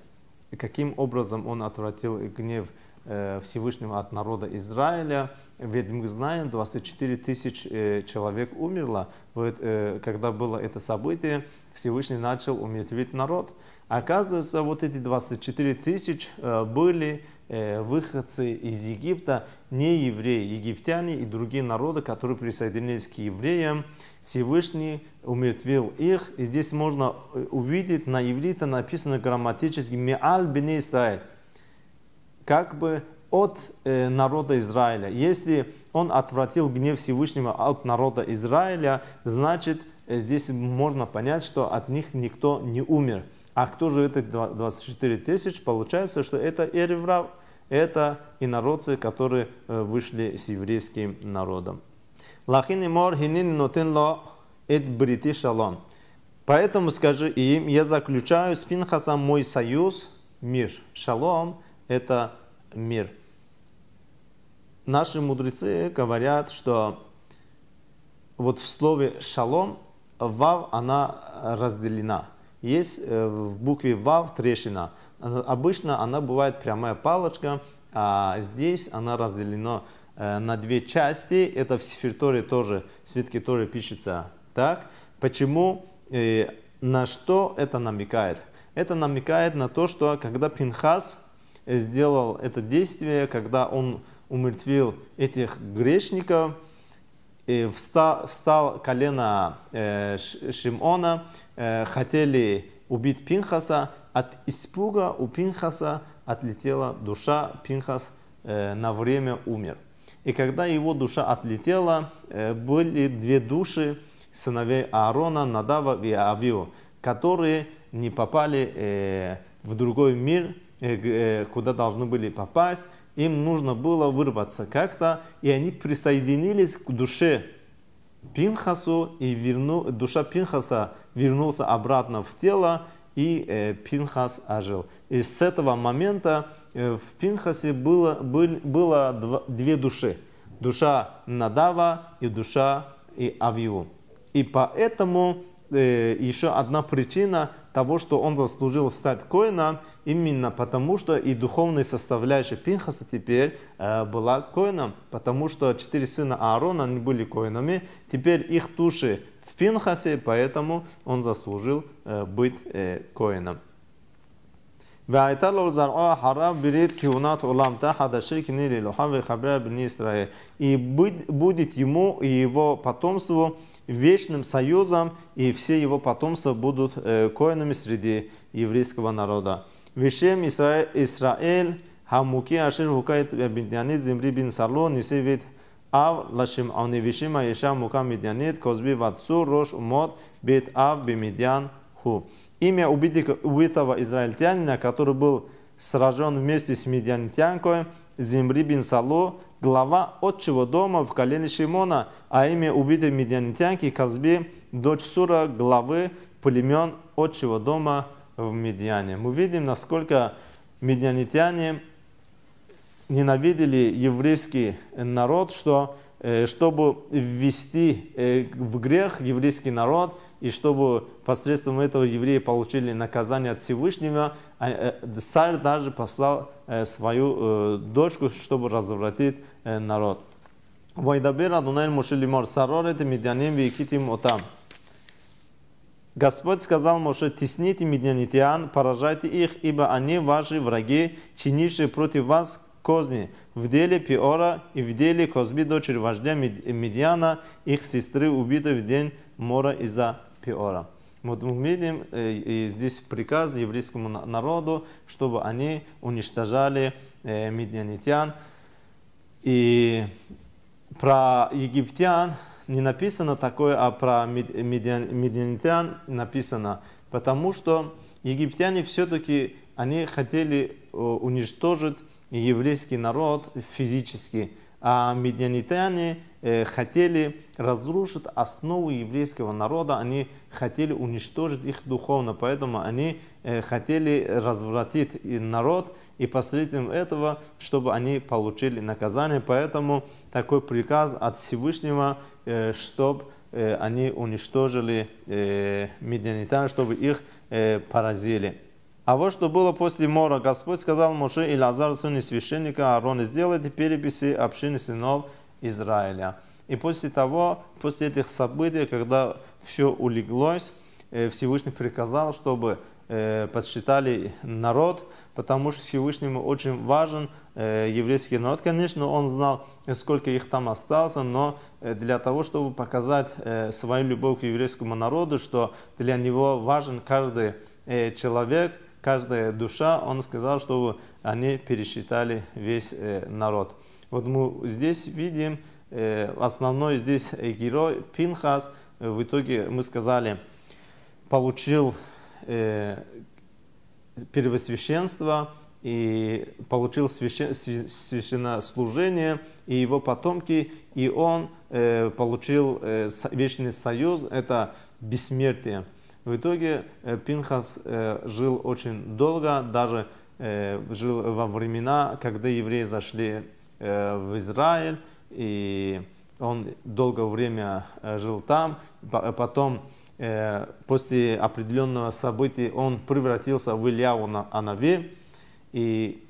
И каким образом он отвратил гнев э, Всевышнего от народа Израиля? Ведь мы знаем, 24 тысяч э, человек умерло, когда было это событие, Всевышний начал умертвить народ. Оказывается, вот эти 24 тысяч были выходцы из Египта, не евреи, египтяне и другие народы, которые присоединились к евреям. Всевышний умертвил их. И здесь можно э, увидеть, на иврите написано грамматически «Миаль бен Исраиль», как бы от э, народа Израиля. Если он отвратил гнев Всевышнего от народа Израиля, значит, э, здесь можно понять, что от них никто не умер. А кто же это 24 тысяч? Получается, что это Эреврав, это инородцы, которые э, вышли с еврейским народом. Лахин мор хинин нотен ло эт брити шалом. Поэтому скажи им, я заключаю с Пинхасом мой союз, мир. Шалом – это мир. Наши мудрецы говорят, что вот в слове шалом вав она разделена – есть э, в букве ВАВ трещина. Обычно она бывает прямая палочка, а здесь она разделена э, на две части. Это в Сефирторе тоже, Свитке Торы пишется так. Почему, э, на что это намекает? Это намекает на то, что когда Пинхас сделал это действие, когда он умертвил этих грешников, и встал, встал колено э, Шимона, э, хотели убить Пинхаса, от испуга у Пинхаса отлетела душа, Пинхас э, на время умер. И когда его душа отлетела, э, были две души сыновей Аарона, Надава и Авио, которые не попали э, в другой мир, э, э куда должны были попасть, им нужно было вырваться как-то, и они присоединились к душе Пинхасу, и верну, душа Пинхаса вернулся обратно в тело, и э, Пинхас ожил. И с этого момента э, в Пинхасе было, был, было два, две души. Душа Надава и душа и Авиу. И поэтому э, еще одна причина того, что он заслужил стать коином, именно потому, что и духовная составляющая Пинхаса теперь э, была коином, потому что четыре сына Аарона они были коинами, теперь их души в Пинхасе, поэтому он заслужил э, быть э, коином. והייתה לו זרעו אחריו ברית כהונת עולם תחת אשר כני לאלוהיו וחברי בני ישראל. И будет ему и его потомству вечным союзом, и все его потомства будут э, коинами среди еврейского народа. Вишем Исраэль, Хамуки Ашир Хукайт Бедянит Земри Бин Сарло, Нисевит Ав Лашим Ауни Вишима Иша Мука Медянит, Козби Ватсу, Рош Умот, Бет Ав Бемедян Ху. Имя убитого израильтянина, который был сражен вместе с медианитянкой, Земри бин Сало, глава отчего дома в колене Шимона, а имя убитой медианитянки Казби, дочь Сура, главы племен отчего дома в Медиане. Мы видим, насколько медианитяне ненавидели еврейский народ, что э, чтобы ввести э, в грех еврейский народ, и чтобы посредством этого евреи получили наказание от Всевышнего, а, э, царь даже послал свою дочку, чтобы развратить народ. Вайдабир Адунай Моше Лимор Сарорет Медианим Викитим Отам. Господь сказал Моше, тесните медианитян, поражайте их, ибо они ваши враги, чинившие против вас козни в деле Пиора и в деле Козби, дочери вождя Медиана, их сестры убиты в день мора из-за Пиора. Вот мы видим э, и здесь приказ еврейскому народу, чтобы они уничтожали э, медианитян. И про египтян не написано такое, а про медианитян написано, потому что египтяне все-таки они хотели э, уничтожить еврейский народ физически, а медианитяне хотели разрушить основу еврейского народа, они хотели уничтожить их духовно, поэтому они э, хотели развратить народ, и посредством этого, чтобы они получили наказание. Поэтому такой приказ от Всевышнего, э, чтобы э, они уничтожили э, медианитян, чтобы их поразили. А вот что было после мора, Господь сказал Моше и Лазар, сыну священника Аарон, сделайте переписи общины сынов Израиля. И после того, после этих событий, когда все улеглось, Всевышний приказал, чтобы подсчитали народ, потому что Всевышнему очень важен э, еврейский народ. Конечно, он знал, сколько их там осталось, но э, для того, чтобы показать э, свою любовь к еврейскому народу, что для него важен каждый э, человек, каждая душа, он сказал, чтобы они пересчитали весь э, народ. Вот мы здесь видим, э, основной здесь герой Пинхас, в итоге мы сказали, получил э, первосвященство и получил священ, священнослужение, и его потомки, и он э, получил э, вечный союз, это бессмертие. В итоге э, Пинхас э, жил очень долго, даже э, жил во времена, когда евреи зашли э, в Израиль, и он долгое время э, жил там, потом Э, после определенного события он превратился в Ильяу Анави. И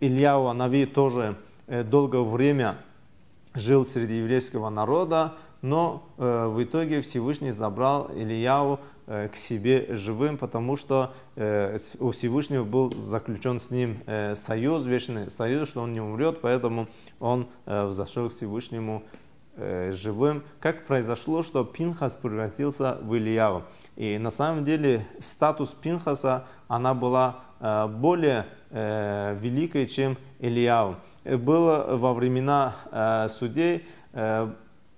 Ильяу Анави тоже э, долгое время жил среди еврейского народа, но э, в итоге Всевышний забрал Ильяу к себе живым, потому что у Всевышнего был заключен с ним союз, вечный союз, что он не умрет, поэтому он взошел к Всевышнему Э, живым, как произошло, что Пинхас превратился в Ильяву. И на самом деле статус Пинхаса, она была э, более э, великой, чем Ильяу. Было во времена судей,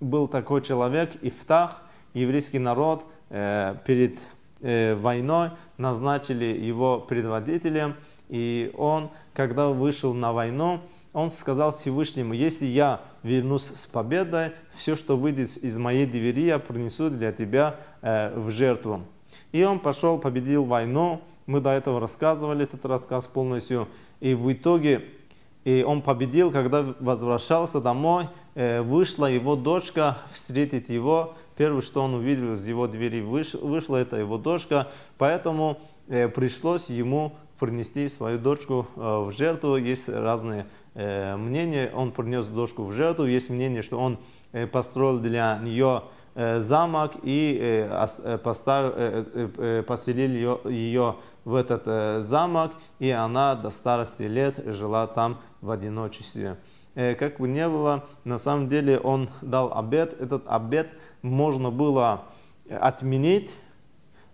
был такой человек, Ифтах, еврейский народ, перед войной назначили его предводителем, и он, когда вышел на войну, он сказал Всевышнему, если я вернусь с победой, все, что выйдет из моей двери, я принесу для тебя э, в жертву. И он пошел, победил войну. Мы до этого рассказывали этот рассказ полностью. И в итоге и он победил, когда возвращался домой, э, вышла его дочка встретить его Первое, что он увидел из его двери, выш, вышла это его дочка, поэтому э, пришлось ему принести свою дочку э, в жертву. Есть разные э, мнения. Он принес дочку в жертву. Есть мнение, что он построил для нее замок и поставил, поселил ее, в этот замок, и она до старости лет жила там в одиночестве. Как бы не было, на самом деле он дал обед. Этот обед можно было отменить,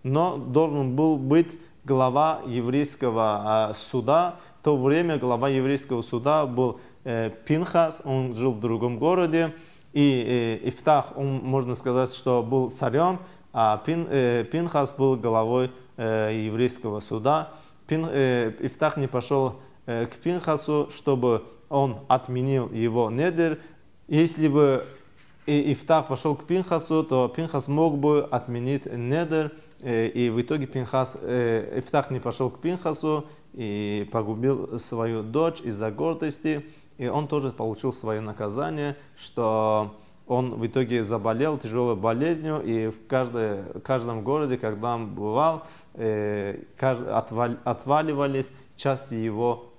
но должен был быть глава еврейского э, суда. В то время глава еврейского суда был э, Пинхас, он жил в другом городе. И э, Ифтах, он, можно сказать, что был царем, а Пин, э, Пинхас был главой еврейского суда. Пин, Ифтах не пошел к Пинхасу, чтобы он отменил его недер. Если бы Ифтах пошел к Пинхасу, то Пинхас мог бы отменить недер, э, и в итоге Пинхас, э, Ифтах не пошел к Пинхасу и погубил свою дочь из-за гордости, и он тоже получил свое наказание, что он в итоге заболел тяжелой болезнью, и в каждой, каждом городе, когда он бывал, э, отваливались части его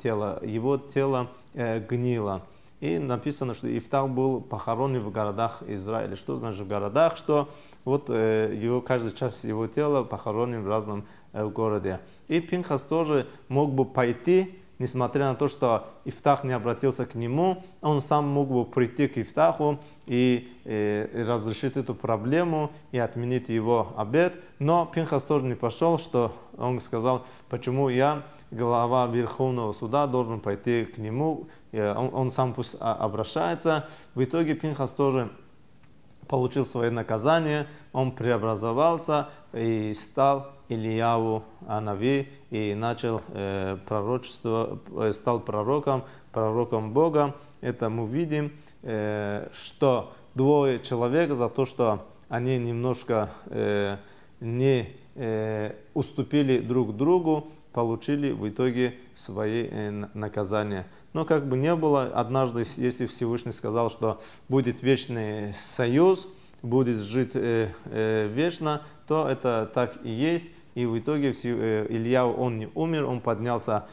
тела, его тело гнило. И написано, что Ифтах был похоронен в городах Израиля. Что значит в городах? Что вот его, каждая часть его тела похоронен в разном городе. И Пинхас тоже мог бы пойти несмотря на то, что Ифтах не обратился к нему, он сам мог бы прийти к Ифтаху и, э, и разрешить эту проблему и отменить его обед. Но Пинхас тоже не пошел, что он сказал, почему я, глава Верховного суда, должен пойти к нему, он, он сам пусть обращается. В итоге Пинхас тоже получил свое наказание, он преобразовался и стал Ильяву Анави и начал э, пророчество, э, стал пророком, пророком Бога. Это мы видим, э, что двое человек за то, что они немножко э, не э, уступили друг другу, получили в итоге свои э, наказания. Но как бы не было, однажды, если Всевышний сказал, что будет вечный союз, будет жить э, э, вечно, то это так и есть. И в итоге Илья, он не умер, он поднялся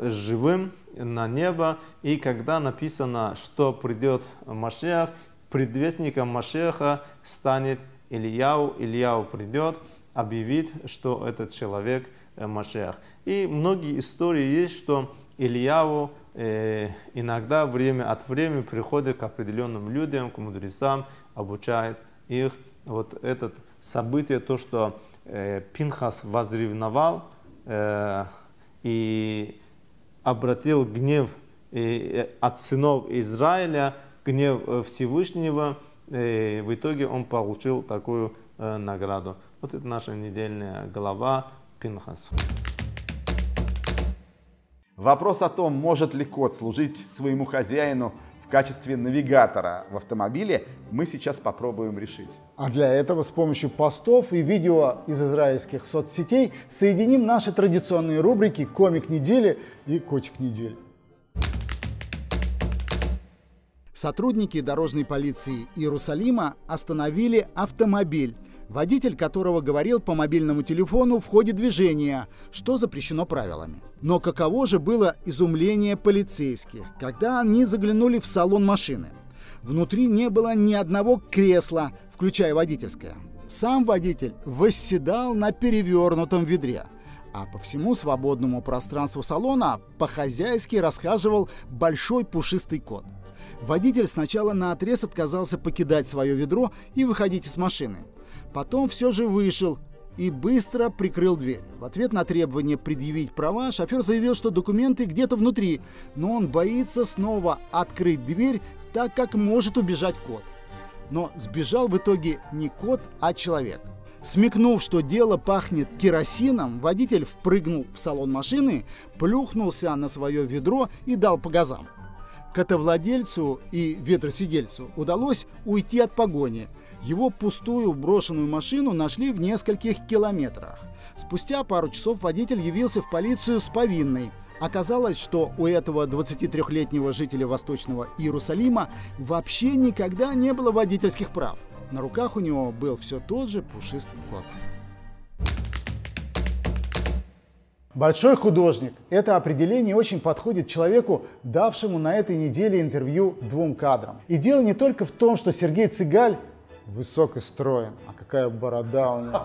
живым на небо. И когда написано, что придет Машех, предвестником Машеха станет Ильяу. Ильяу придет, объявит, что этот человек Машех. И многие истории есть, что Ильяву э, иногда время от времени приходит к определенным людям, к мудрецам, обучает их. Вот это событие, то, что э, Пинхас возревновал э, и обратил гнев э, от сынов Израиля, гнев э, Всевышнего, э, в итоге он получил такую э, награду. Вот это наша недельная глава Пинхас. Вопрос о том, может ли кот служить своему хозяину в качестве навигатора в автомобиле, мы сейчас попробуем решить. А для этого с помощью постов и видео из израильских соцсетей соединим наши традиционные рубрики «Комик недели» и «Котик недели». Сотрудники дорожной полиции Иерусалима остановили автомобиль, водитель которого говорил по мобильному телефону в ходе движения, что запрещено правилами. Но каково же было изумление полицейских, когда они заглянули в салон машины. Внутри не было ни одного кресла, включая водительское. Сам водитель восседал на перевернутом ведре, а по всему свободному пространству салона по-хозяйски расхаживал большой пушистый кот. Водитель сначала на отрез отказался покидать свое ведро и выходить из машины. Потом все же вышел и быстро прикрыл дверь. В ответ на требование предъявить права шофер заявил, что документы где-то внутри, но он боится снова открыть дверь, так как может убежать кот. Но сбежал в итоге не кот, а человек. Смекнув, что дело пахнет керосином, водитель впрыгнул в салон машины, плюхнулся на свое ведро и дал по газам. Котовладельцу и ветросидельцу удалось уйти от погони. Его пустую брошенную машину нашли в нескольких километрах. Спустя пару часов водитель явился в полицию с повинной. Оказалось, что у этого 23-летнего жителя Восточного Иерусалима вообще никогда не было водительских прав. На руках у него был все тот же пушистый кот. Большой художник. Это определение очень подходит человеку, давшему на этой неделе интервью двум кадрам. И дело не только в том, что Сергей Цыгаль высок и строен, а какая борода у него.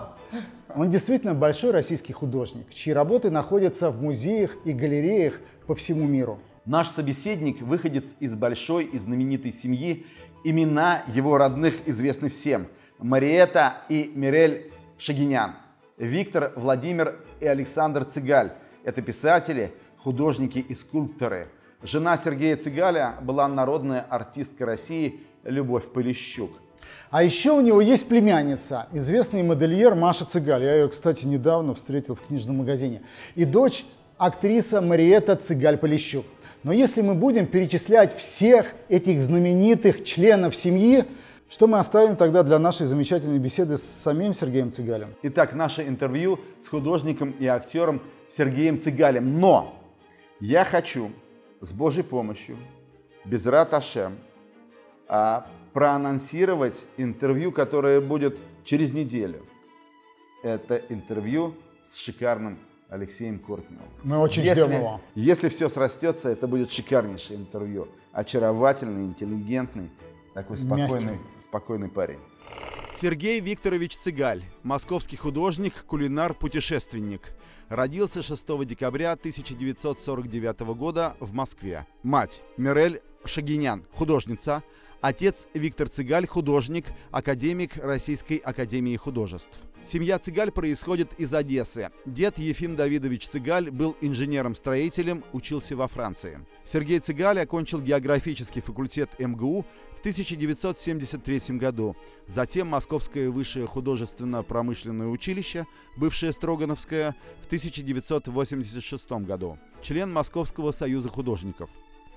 Он действительно большой российский художник, чьи работы находятся в музеях и галереях по всему миру. Наш собеседник – выходец из большой и знаменитой семьи. Имена его родных известны всем – Мариэта и Мирель Шагинян, Виктор, Владимир и Александр Цыгаль. Это писатели, художники и скульпторы. Жена Сергея Цыгаля была народная артистка России Любовь Полищук. А еще у него есть племянница, известный модельер Маша Цыгаль. Я ее, кстати, недавно встретил в книжном магазине. И дочь актриса Мариэта Цыгаль-Полищук. Но если мы будем перечислять всех этих знаменитых членов семьи, что мы оставим тогда для нашей замечательной беседы с самим Сергеем Цыгалем? Итак, наше интервью с художником и актером Сергеем Цыгалем. Но я хочу с Божьей помощью, без Раташем, а, проанонсировать интервью, которое будет через неделю. Это интервью с шикарным Алексеем Кортневым. Мы очень если, ждем его. Если все срастется, это будет шикарнейшее интервью. Очаровательный, интеллигентный, такой спокойный, спокойный парень. Сергей Викторович Цыгаль, московский художник, кулинар, путешественник. Родился 6 декабря 1949 года в Москве. Мать Мирель Шагинян, художница. Отец Виктор Цыгаль, художник, академик Российской Академии Художеств. Семья Цыгаль происходит из Одессы. Дед Ефим Давидович Цыгаль был инженером-строителем, учился во Франции. Сергей Цыгаль окончил географический факультет МГУ в 1973 году. Затем Московское высшее художественно-промышленное училище, бывшее Строгановское, в 1986 году. Член Московского союза художников.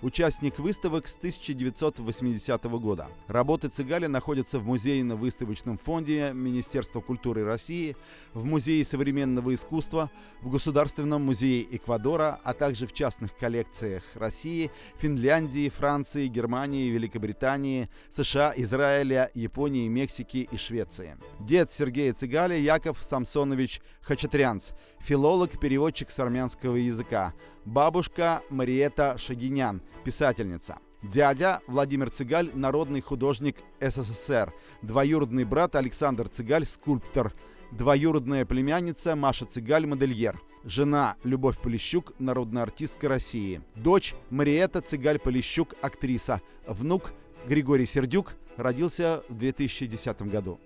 Участник выставок с 1980 года. Работы Цыгаля находятся в музейно-выставочном фонде Министерства культуры России, в Музее современного искусства, в Государственном музее Эквадора, а также в частных коллекциях России, Финляндии, Франции, Германии, Великобритании, США, Израиля, Японии, Мексики и Швеции. Дед Сергея Цыгаля Яков Самсонович Хачатрянц, филолог, переводчик с армянского языка, бабушка Мариета Шагинян, писательница. Дядя Владимир Цыгаль, народный художник СССР. Двоюродный брат Александр Цыгаль, скульптор. Двоюродная племянница Маша Цыгаль, модельер. Жена Любовь Полищук, народная артистка России. Дочь Мариэта Цыгаль-Полищук, актриса. Внук Григорий Сердюк родился в 2010 году.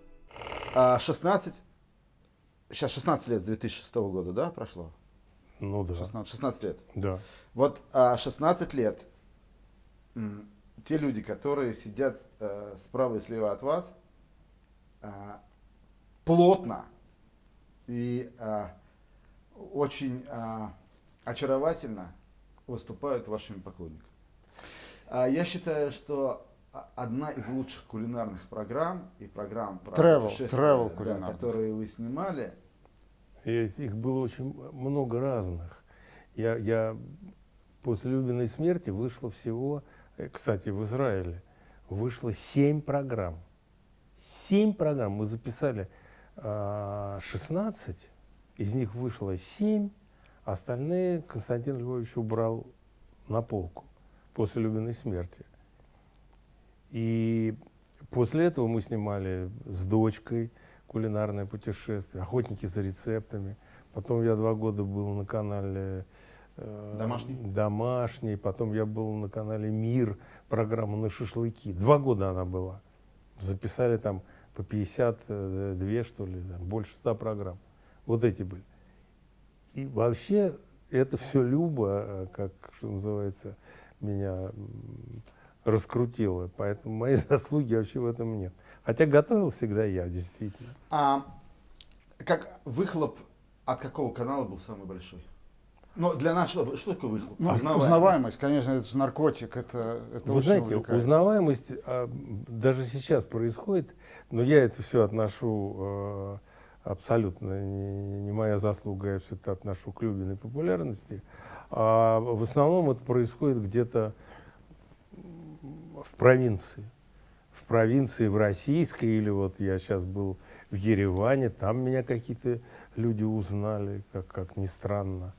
16, сейчас 16 лет с 2006 года, да, прошло? Ну да. 16, 16 лет. Да. Вот а, 16 лет м, те люди, которые сидят э, справа и слева от вас, э, плотно и э, очень э, очаровательно выступают вашими поклонниками. А я считаю, что одна из лучших кулинарных программ и программ про Travel, путешествия, travel да, которые вы снимали, Их было очень много разных. Я, я после Любиной смерти вышло всего, э, кстати, в Израиле, вышло семь программ. Семь программ. Мы записали а, 16, из них вышло семь, остальные Константин Львович убрал на полку после Любиной смерти. И после этого мы снимали с дочкой кулинарное путешествие, охотники за рецептами. Потом я два года был на канале э, Домашний? домашний. Потом я был на канале Мир, программа на шашлыки. Два года она была. Записали там по 52, что ли, там, больше 100 программ. Вот эти были. И вообще это все Люба, э, как что называется, меня раскрутила. Поэтому моей <laughs> заслуги вообще в этом нет. Хотя готовил всегда я, действительно. А как выхлоп от какого канала был самый большой? Ну, для нас что, что такое выхлоп? Ну, узнаваемость. конечно, это же наркотик, это, это Вы знаете, увлекает. узнаваемость а, даже сейчас происходит, но я это все отношу э, абсолютно не, не моя заслуга, я все это отношу к Любиной популярности. А в основном это происходит где-то в провинции. Провинции, в российской, или вот я сейчас был в Ереване, там меня какие-то люди узнали, как, как ни странно.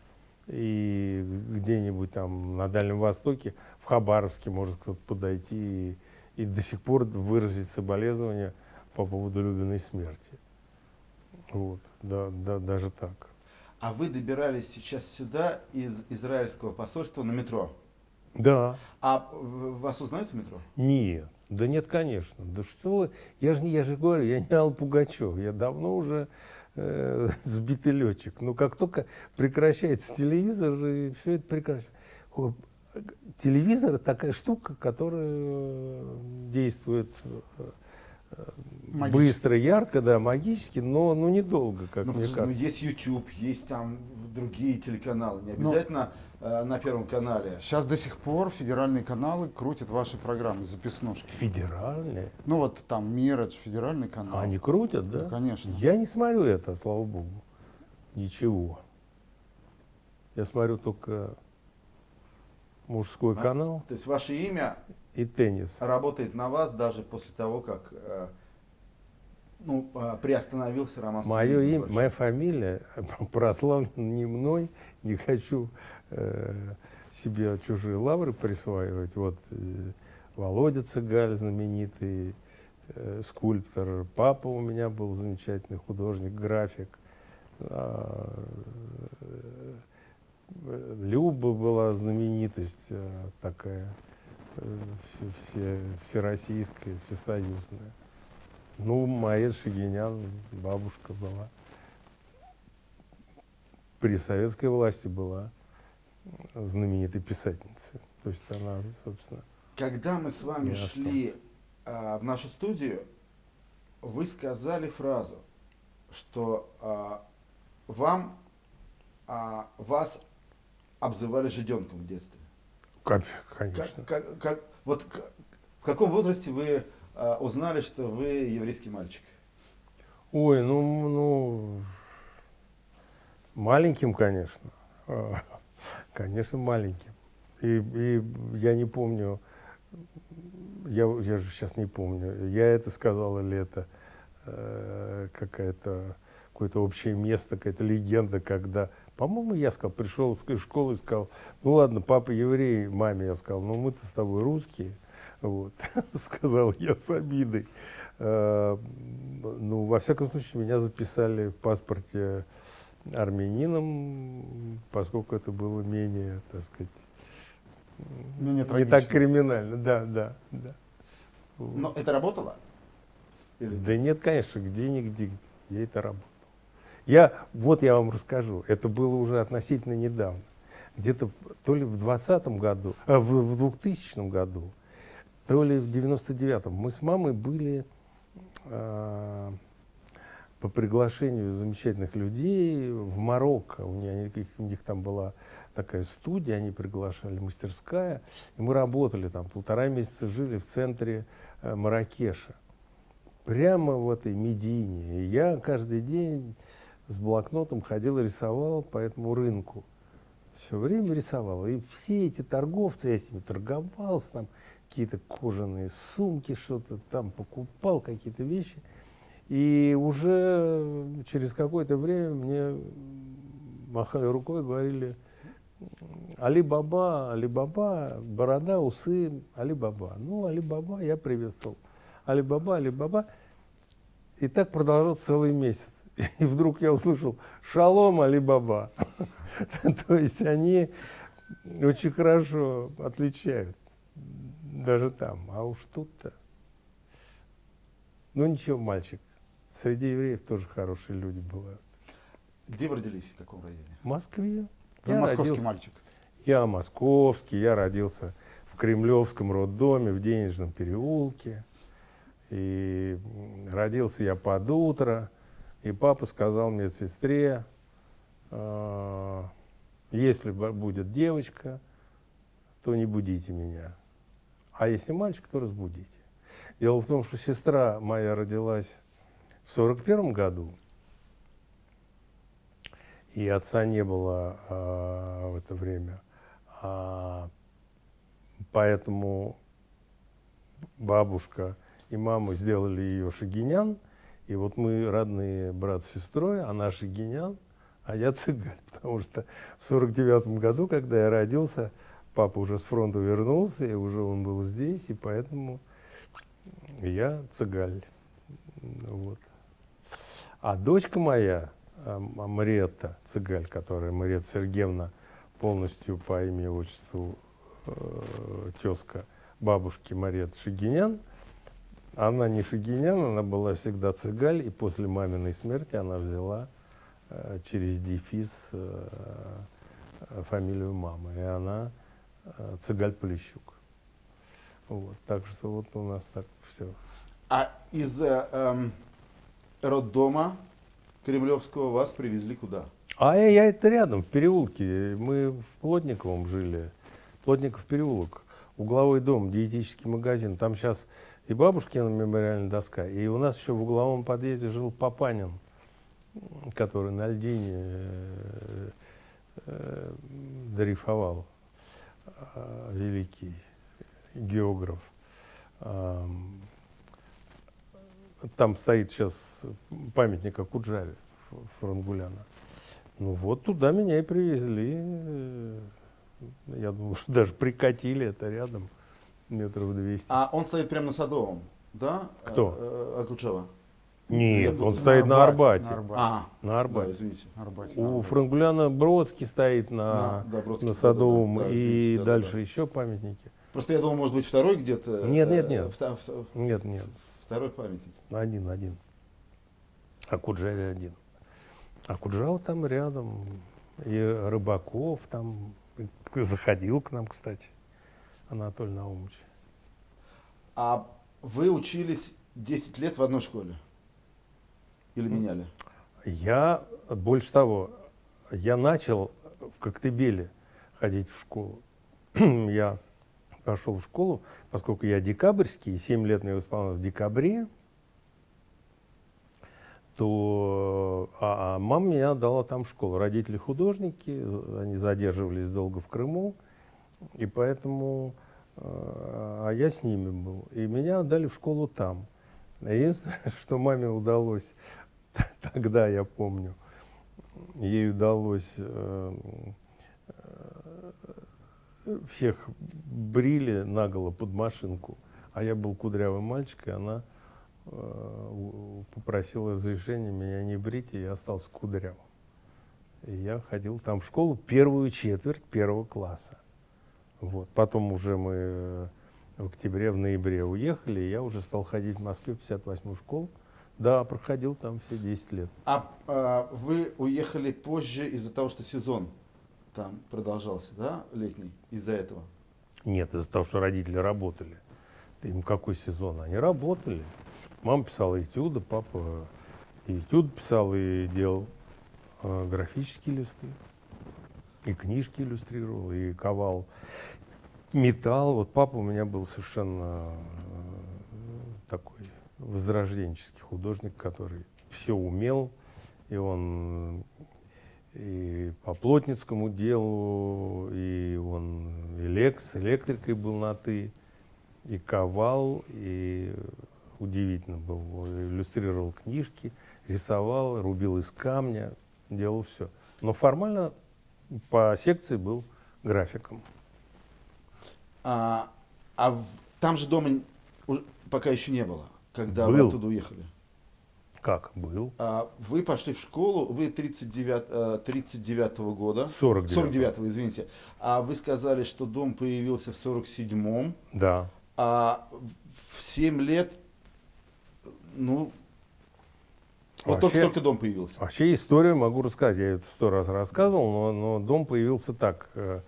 И где-нибудь там на Дальнем Востоке, в Хабаровске может кто-то подойти и, и до сих пор выразить соболезнования по поводу Любиной смерти. Вот, да, да, даже так. А вы добирались сейчас сюда из израильского посольства на метро? Да. А вас узнают в метро? Нет, да нет, конечно. Да что вы, я же, не, я же говорю, я не Алла Пугачев, я давно уже э, <laughs> сбитый летчик. Но как только прекращается телевизор, и все это прекращается. Телевизор такая штука, которая э, действует э, э, Магически. быстро, ярко, да, магически, но ну, недолго, как Ну, мне ну, кажется. есть YouTube, есть там другие телеканалы. Не обязательно э, на Первом канале. Сейчас до сих пор федеральные каналы крутят ваши программы, записнушки. Федеральные. Ну вот там Миридж, федеральный канал. А они крутят, да? Ну, конечно. Я не смотрю это, слава богу. Ничего. Я смотрю только мужской А? канал То есть ваше имя и теннис. работает на вас даже после того, как э, ну, э, приостановился роман Мое имя, моя фамилия <laughs> прославлена не мной, не хочу э, себе чужие лавры присваивать. Вот э, Володя Цыгаль, знаменитый э, скульптор, папа у меня был замечательный художник, график. А, э, Люба была знаменитость э, такая, э, все, всероссийская, всесоюзная. Ну, Маэд Шагинян, бабушка была. При советской власти была знаменитой писательницей. То есть она, собственно, Когда мы с вами шли а, в нашу студию, вы сказали фразу, что а, вам а, вас обзывали жиденком в детстве. как- Как, конечно. как- как- вот к- в каком возрасте вы а, узнали, что вы еврейский мальчик? Ой, ну, ну, маленьким, конечно. Конечно, маленьким. И, и я не помню, я, я же сейчас не помню, я это сказал или это э, какая-то, какое-то общее место, какая-то легенда, когда, по-моему, я сказал, пришел из школы и сказал, ну ладно, папа еврей, маме я сказал, ну мы-то с тобой русские, <laughs> вот, <laughs> сказал я с обидой. Э, ну, во всяком случае, меня записали в паспорте армянином, поскольку это было менее, так сказать, Менее не трагично. так криминально, да, да, да. Но это работало? Или Да нет, конечно, где-нибудь, где это работало. Я, вот я вам расскажу, это было уже относительно недавно. Где-то то ли в 20 году, а, в, в 2000 году, то ли в 99-м, мы с мамой были а, по приглашению замечательных людей в Марокко. У, меня, у них там была такая студия, они приглашали, мастерская. И мы работали там, полтора месяца жили в центре э, Маракеша. Прямо в этой Медине. И я каждый день с блокнотом ходил и рисовал по этому рынку. Все время рисовал. И все эти торговцы, я с ними торговался, там какие-то кожаные сумки, что-то там покупал, какие-то вещи. И уже через какое-то время мне махали рукой говорили, Али Баба, Али Баба, борода, усы, Али Баба. Ну, Али Баба я приветствовал. Али Баба, Али Баба. И так продолжалось целый месяц. И вдруг я услышал «Шалом, Али Баба». <laughs> То есть они очень хорошо отличают даже там. А уж тут-то... Ну ничего, мальчик. Среди евреев тоже хорошие люди бывают. где вы родились, в каком районе? В Москве. Вы Я московский родился- мальчик. Я московский, я родился в Кремлевском роддоме в Денежном переулке. И родился я под утро. И папа сказал медсестре, «А, если б- будет девочка, то не будите меня. А если мальчик, то разбудите. Дело в том, что сестра моя родилась в 41 году, и отца не было а, в это время. А, поэтому бабушка и маму сделали ее Шагинян. И вот мы родные брат с сестрой, она Шагинян, а я цыгаль. <laughs> Потому что в сорок девятом году, когда я родился, папа уже с фронта вернулся, и уже он был здесь, и поэтому я цыгаль. Вот. А дочка моя, а, Мариетта Цыгаль, которая Мариетта Сергеевна полностью по имени и отчеству э, тезка бабушки Мариетта Шагинян, она не Шагинян, она была всегда Цыгаль, и после маминой смерти она взяла э, через дефис э, фамилию мамы, и она э, Цыгаль Полищук. Вот, так что вот у нас так все. А из э, эм, роддома Кремлевского вас привезли куда? А я, это рядом, в переулке. Мы в Плотниковом жили. Плотников переулок. Угловой дом, диетический магазин. Там сейчас и бабушкина мемориальная доска, и у нас еще в угловом подъезде жил Папанин, который на льдине э, э, дрейфовал, э, великий географ. Там стоит сейчас памятник Акуджаве Франгуляна. Ну вот туда меня и привезли. Я думаю, что даже прикатили это рядом, метров 200. А он стоит прямо на Садовом, да? Кто? Акучева. Нет, он стоит на Арбате. На Арбате. А, На да, Арбате. извините. Арбате, У Арбате. Франгуляна Бродский стоит на, На- да, Бродский, на да, Садовом да, да, и извините, да, да, дальше да. еще памятники. Просто я думал, может быть, второй где-то. Нет, нет, э, нет. вта- Нет, нет, Второй памятник. один, один. А Куджаве один. А Куджава там рядом. И Рыбаков там заходил к нам, кстати, Анатолий Наумович. А вы учились 10 лет в одной школе? Или меняли? Я, больше того, я начал в Коктебеле ходить в школу. <clears throat> я пошел в школу, поскольку я декабрьский, и 7 лет мне исполнилось в декабре, то а, а мама меня дала там школу. Родители художники, они задерживались долго в Крыму, и поэтому э, а я с ними был. И меня отдали в школу там. Единственное, <laughs> что маме удалось <laughs> тогда, я помню, ей удалось э, всех брили наголо под машинку, а я был кудрявый мальчик, и она э, попросила разрешения меня не брить, и я остался кудрявым. И я ходил там в школу первую четверть первого класса. Вот. Потом уже мы э, в октябре, в ноябре уехали, и я уже стал ходить в Москве в 58-ю школу. Да, проходил там все 10 лет. А, а, вы уехали позже из-за того, что сезон там продолжался, да, летний, из-за этого? Нет, из-за того, что родители работали. Им какой сезон? Они работали. Мама писала этюды, папа этюд писал, и делал э, графические листы. И книжки иллюстрировал, и ковал металл. Вот папа у меня был совершенно э, такой возрожденческий художник, который все умел, и он и по плотницкому делу, и он элек, с электрикой был на «ты», и ковал, и удивительно был. Иллюстрировал книжки, рисовал, рубил из камня, делал все. Но формально по секции был графиком. А, а в- там же дома пока еще не было, когда вы Был. оттуда уехали. Как был? А вы пошли в школу, вы 39, э, 39 года. 49-го. 49 извините. А вы сказали, что дом появился в 47-м. Да. А в 7 лет, ну, вот только, Вообще- только дом появился. Вообще историю могу рассказать. Я это сто раз рассказывал, но, но дом появился так. Э,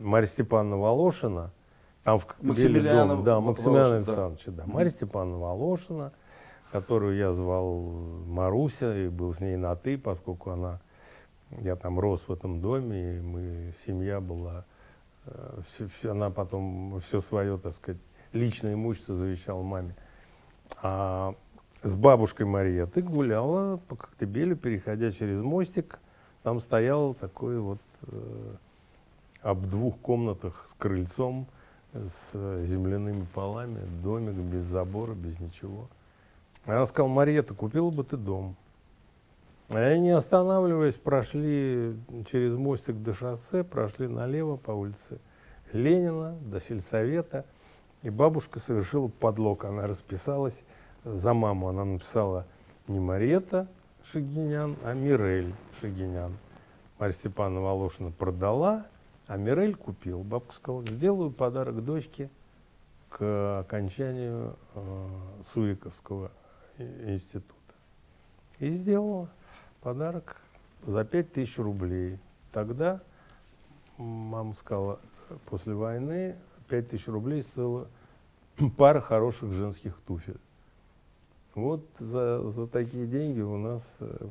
Марья Степановна Волошина, там в Максимилиана дом, да, Максимилиана Волошин, да. Александровича, да. Мгм. Марья Степановна Волошина, которую я звал Маруся и был с ней на «ты», поскольку она, я там рос в этом доме, и мы, семья была, э, всё- всё- она потом все свое, так сказать, личное имущество завещала маме. А с бабушкой Мария ты гуляла по Коктебелю, переходя через мостик. Там стоял такой вот э, об двух комнатах с крыльцом с земляными полами, домик без забора, без ничего. Она сказала, Марьета, купила бы ты дом. А я не останавливаясь, прошли через мостик до шоссе, прошли налево по улице Ленина до сельсовета. И бабушка совершила подлог. Она расписалась за маму. Она написала не Марета Шагинян, а Мирель Шагинян. Марья Степановна Волошина продала, а Мирель купил. Бабка сказала, сделаю подарок дочке к окончанию э, Суриковского института. И сделала подарок за пять тысяч рублей. Тогда мама сказала, после войны пять тысяч рублей стоила <clears throat> пара хороших женских туфель. Вот за, за такие деньги у нас э,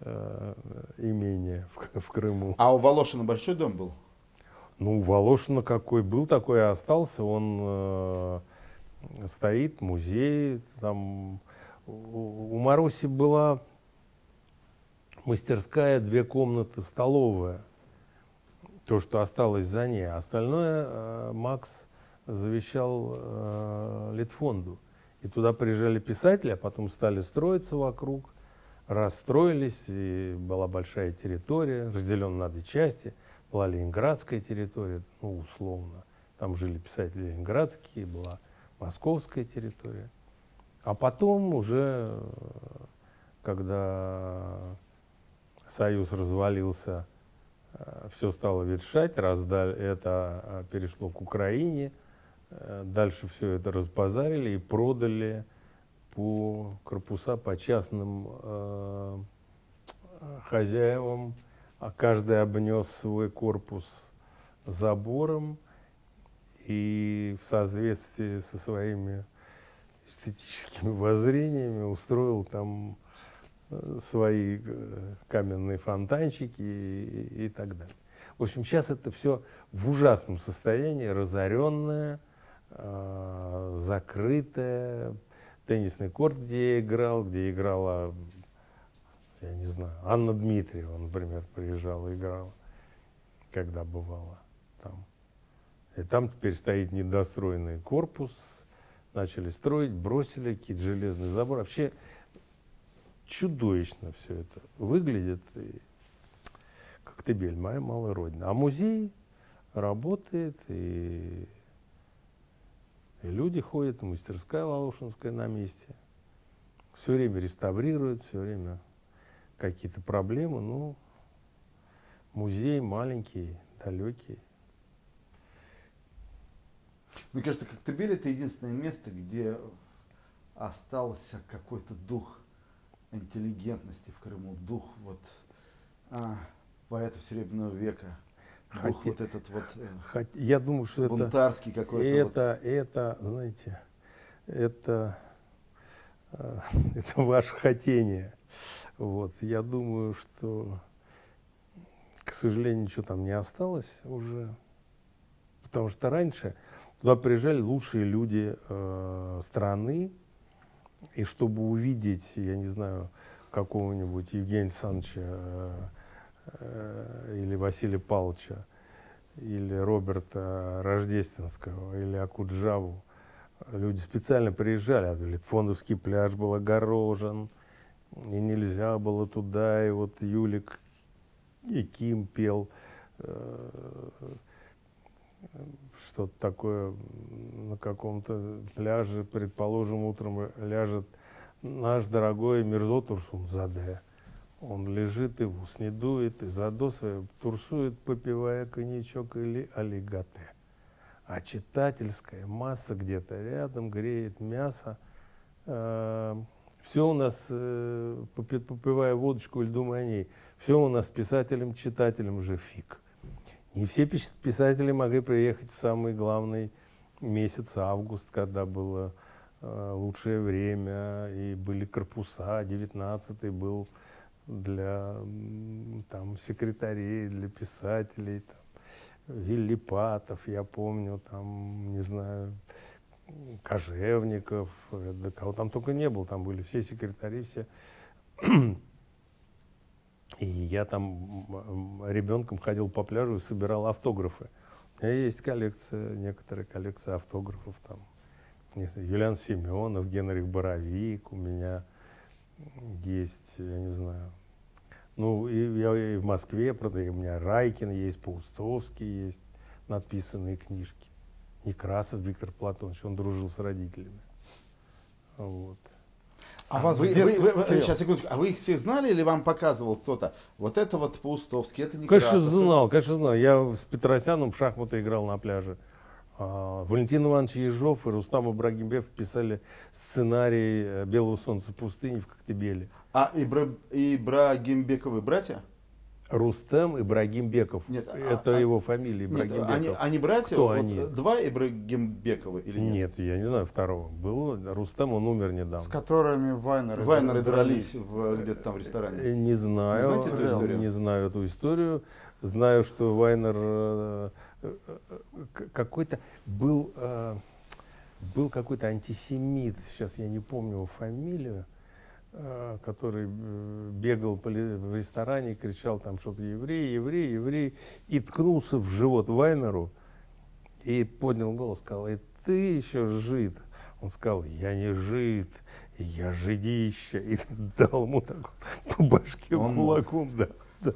э, имение в, в Крыму. А у Волошина большой дом был? Ну, у Волошина какой был, такой и остался. Он э, стоит, музей. Там у, Маруси была мастерская, две комнаты, столовая. То, что осталось за ней. Остальное э, Макс завещал э, Литфонду. И туда приезжали писатели, а потом стали строиться вокруг. Расстроились, и была большая территория, разделенная на две части. Была Ленинградская территория, ну, условно. Там жили писатели ленинградские, была московская территория. А потом уже, когда Союз развалился, э, все стало ветшать, раздали, это э, перешло к Украине, э, дальше все это разбазарили и продали по корпуса по частным э, хозяевам, а каждый обнес свой корпус забором и в соответствии со своими эстетическими воззрениями устроил там свои э, каменные фонтанчики и, и так далее. В общем, сейчас это все в ужасном состоянии, разоренное, э, закрытое. Теннисный корт, где я играл, где играла, я не знаю, Анна Дмитриева, например, приезжала, играла, когда бывала там. И там теперь стоит недостроенный корпус, начали строить, бросили какие-то железные заборы. Вообще чудовищно все это выглядит. И Коктебель, моя малая родина. А музей работает, и, и люди ходят, мастерская Волошинская на месте. Все время реставрируют, все время какие-то проблемы. Ну, музей маленький, далекий. Мне кажется, Коктебель это единственное место, где остался какой-то дух интеллигентности в Крыму, дух вот а, поэтов Серебряного века, дух Хотя, вот этот вот э, я думаю, что бунтарский это, какой-то. Это, вот. это, знаете, это, э, <laughs> это ваше хотение. Вот, я думаю, что, к сожалению, ничего там не осталось уже, потому что раньше туда приезжали лучшие люди э, страны, и чтобы увидеть, я не знаю, какого-нибудь Евгения Александровича э, э, или Василия Павловича, или Роберта Рождественского, или Акуджаву, люди специально приезжали, а Литфондовский пляж был огорожен, и нельзя было туда, и вот Юлик и Ким пел э, что-то такое на каком-то пляже, предположим, утром ляжет наш дорогой Мирзо Турсунзаде. Он лежит и в ус не дует, и задо свое турсует, попивая коньячок или аллигате. А читательская масса где-то рядом греет мясо. Э, все у нас, э, попивая водочку или думая о ней, все у нас писателем-читателем же фиг. Не все писатели могли приехать в самый главный месяц август, когда было э, лучшее время, и были корпуса, 19-й был для там, секретарей, для писателей, там, Виллипатов, я помню, там, не знаю, Кожевников, да кого там только не было, там были все секретари, все и я там ребенком ходил по пляжу и собирал автографы. У меня есть коллекция, некоторые коллекции автографов там. Не знаю, Юлиан Семенов, Генрих Боровик, у меня есть, я не знаю. Ну, и я и в Москве продаю, у меня Райкин есть, Паустовский есть, надписанные книжки. Некрасов Виктор Платонович, он дружил с родителями. Вот. А, вас вы, детстве... вы, вы, сейчас, секундочку. А вы их всех знали или вам показывал кто-то? Вот это вот Паустовский, это Некрасов. Конечно, знал, конечно, знал. Я с Петросяном в шахматы играл на пляже. А, Валентин Иванович Ежов и Рустам Ибрагимбев писали сценарий э, «Белого солнца пустыни» в Коктебеле. А Ибра... Ибрагимбековы братья? Рустем Ибрагимбеков. Нет, а, это а, его фамилия Ибрагимбеков. Нет, они, они братья? Кто вот они? Два Ибрагимбековы или нет? Нет, я не знаю второго. Был Рустем, он умер недавно. С которыми Вайнеры, Вайнеры дрались, дрались где-то там в ресторане. Э, не знаю. Знаете эту историю? Не знаю эту историю. Знаю, что Вайнер э, э, какой-то был, был какой-то антисемит. Сейчас я не помню его фамилию который э, бегал в ресторане, кричал там что-то еврей, еврей, еврей, и ткнулся в живот Вайнеру и поднял голос, сказал, и ты еще жид. Он сказал, я не жид, я жидище. И <laughs> дал ему так вот по башке Он кулаком. Да, да.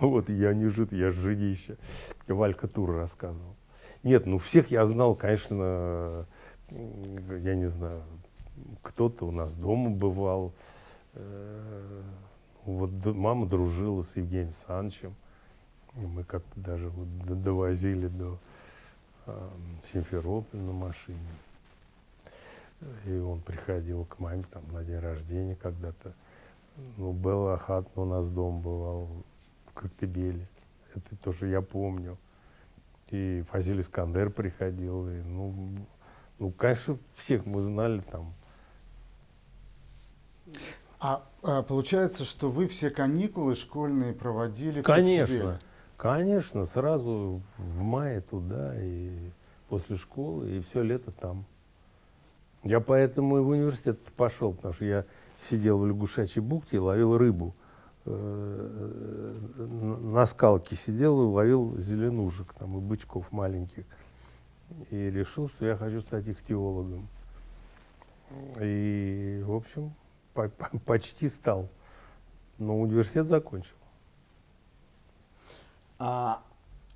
Вот, я не жид, я жидище. Валька Тур рассказывал. Нет, ну всех я знал, конечно, я не знаю, кто-то у нас дома бывал. Э, вот мама дружила с Евгением Санычем. И мы как-то даже вот довозили до Симферополя на машине. И он приходил к маме там на день рождения когда-то. Ну, Белла Ахат у нас дом бывал в Коктебеле. Это тоже я помню. И Фазиль Искандер приходил. И, ну, ну, конечно, всех мы знали там. А, а получается, что вы все каникулы школьные проводили? Конечно, конечно, сразу в мае туда и после школы, и все лето там. Я поэтому и в университет пошел, потому что я сидел в лягушачьей бухте и ловил рыбу. Э, на скалке сидел и ловил зеленушек там, и бычков маленьких. И решил, что я хочу стать ихтиологом. И, в общем, почти стал. Но университет закончил. А,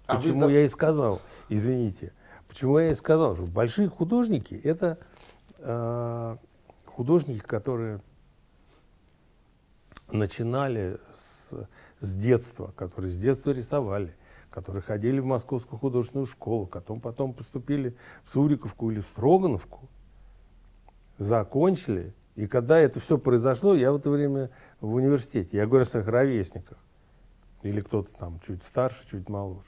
а почему вы... я и сказал, извините, почему я и сказал, что большие художники это э, художники, которые начинали с, с детства, которые с детства рисовали, которые ходили в Московскую художественную школу, потом, потом поступили в Суриковку или в Строгановку, закончили и когда это все произошло, я в это время в университете. Я говорю о своих ровесниках. Или кто-то там чуть старше, чуть моложе.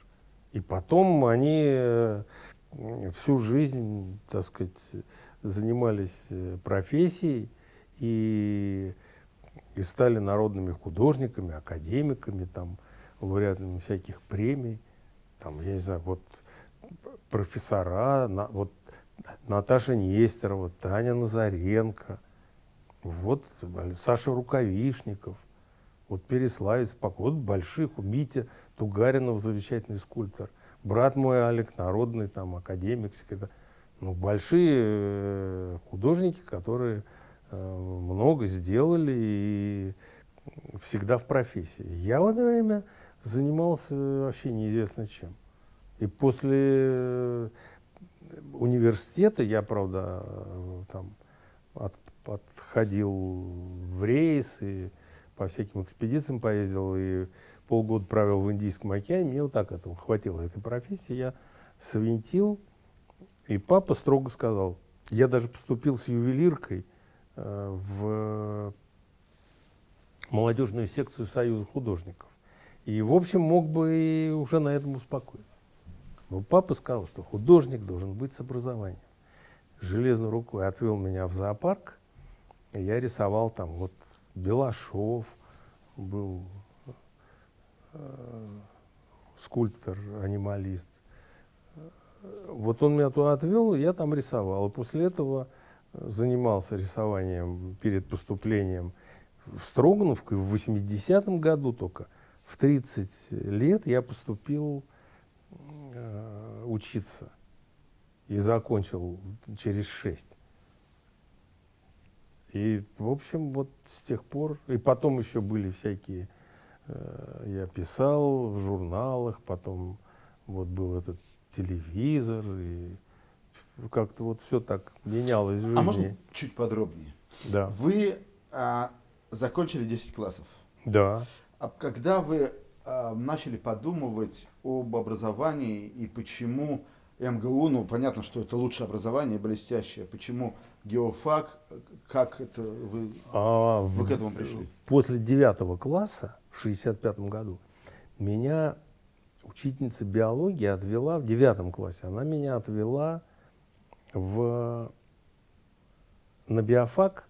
И потом они э, всю жизнь, так сказать, занимались э, профессией и, и стали народными художниками, академиками, там, лауреатами всяких премий. Там, я не знаю, вот профессора, на, вот Наташа Нестерова, Таня Назаренко – вот Саша Рукавишников, вот Переславец, вот больших, Митя Тугаринов, замечательный скульптор, брат мой Алик, народный там академик, секретарь. Ну, большие э, художники, которые э, много сделали и всегда в профессии. Я в это время занимался вообще неизвестно чем. И после э, университета я, правда, там от подходил в рейс и по всяким экспедициям поездил и полгода провел в Индийском океане. Мне вот так этого хватило этой профессии. Я свинтил, и папа строго сказал, я даже поступил с ювелиркой э, в молодежную секцию Союза художников. И, в общем, мог бы и уже на этом успокоиться. Но папа сказал, что художник должен быть с образованием. Железной рукой отвел меня в зоопарк, я рисовал там вот Белашов был э, скульптор, анималист. Вот он меня туда отвел, я там рисовал. И после этого занимался рисованием перед поступлением в Строгановку. В 80-м году только, в 30 лет, я поступил э, учиться и закончил через шесть. И, в общем, вот с тех пор, и потом еще были всякие, э, я писал в журналах, потом вот был этот телевизор, и как-то вот все так менялось в жизни. А можно чуть подробнее? Да. Вы а, закончили 10 классов. Да. А когда вы а, начали подумывать об образовании и почему МГУ, ну понятно, что это лучшее образование, блестящее, почему геофак, как это вы, А вы в- к этому пришли? После девятого класса в 65 году меня учительница биологии отвела в девятом классе. Она меня отвела в, на биофак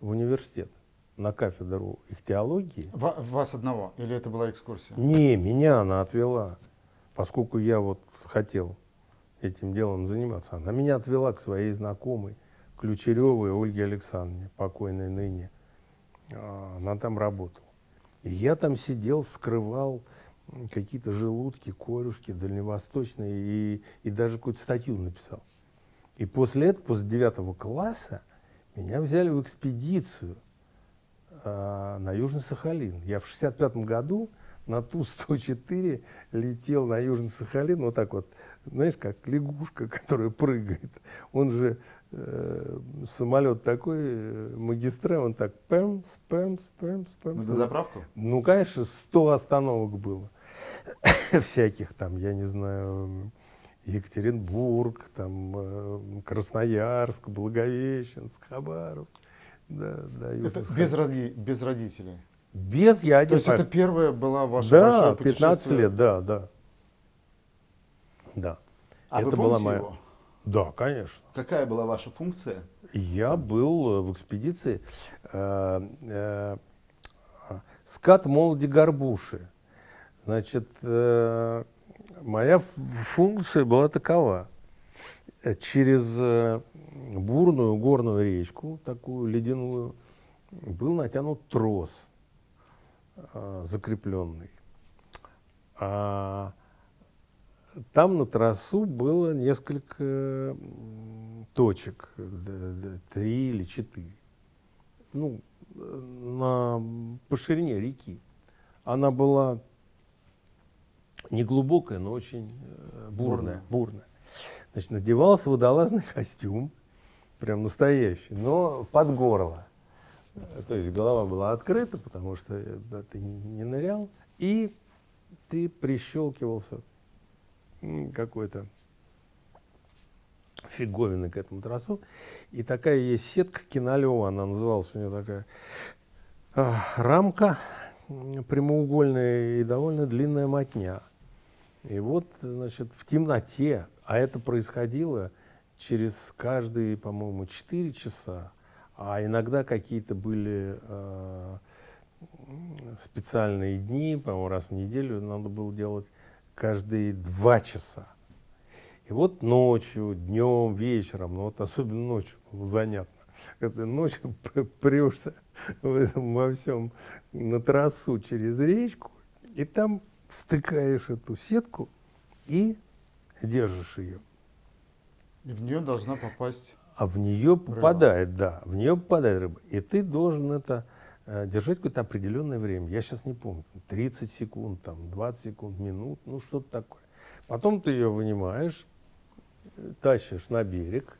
в университет, на кафедру ихтиологии. Ва- вас одного? Или это была экскурсия? Не, меня она отвела, поскольку я вот хотел этим делом заниматься. Она меня отвела к своей знакомой, Ключеревой Ольге Александровне, покойной ныне. А, Она там работала. И я там сидел, вскрывал какие-то желудки, корюшки дальневосточные и, и даже какую-то статью написал. И после этого, после девятого класса, меня взяли в экспедицию а, на Южный Сахалин. Я в 65 году на Ту-104 летел на Южный Сахалин, вот так вот, знаешь, как лягушка, <laughs> которая прыгает. Он же э, самолет такой, э, магистраль, он так пэмс, пэмс, пэмс, пэмс. На дозаправку? Ну, конечно, 100 остановок было. <coughs> Всяких там, я не знаю, Екатеринбург, там, э, Красноярск, Благовещенск, Хабаровск. Да, да, Южный Это Сахалин. без, роди- без родителей. Без я один. То есть это первое была ваша Да, большое 15 путешествие? лет, да, да. Да. А Это вы была помните моя- его? Да, конечно. Какая была ваша функция? Я был э, в экспедиции э, э, скат молоди горбуши. Значит, э, моя функция была такова. Э, Через э, бурную горную речку, такую ледяную, был натянут трос закрепленный. А там на трассу было несколько точек, три или четыре. Ну, на, по ширине реки. Она была не глубокая, но очень э, бурная, бурная. Значит, надевался водолазный <laughs> костюм, прям настоящий, но под горло. То есть голова была открыта, потому что э, да, ты не, нырял, и ты прищелкивался какой-то фиговины к этому тросу. И такая есть сетка кинолева, она называлась у нее такая а, рамка прямоугольная и довольно длинная мотня. И вот, значит, в темноте, а это происходило через каждые, по-моему, 4 часа, а иногда какие-то были э, специальные дни, по-моему, раз в неделю надо было делать каждые 2 часа. И вот ночью, днем, вечером, ну вот особенно ночью было занятно. Когда ночью <laughs> прешься в <laughs> этом во всем на трассу через речку, и там втыкаешь эту сетку и держишь ее. И в нее должна попасть. А в нее попадает, да, в нее попадает рыба. И ты должен это э, держать какое-то определенное время. Я сейчас не помню, 30 секунд, там, 20 секунд, минут, ну что-то такое. Потом ты ее вынимаешь, э, тащишь на берег,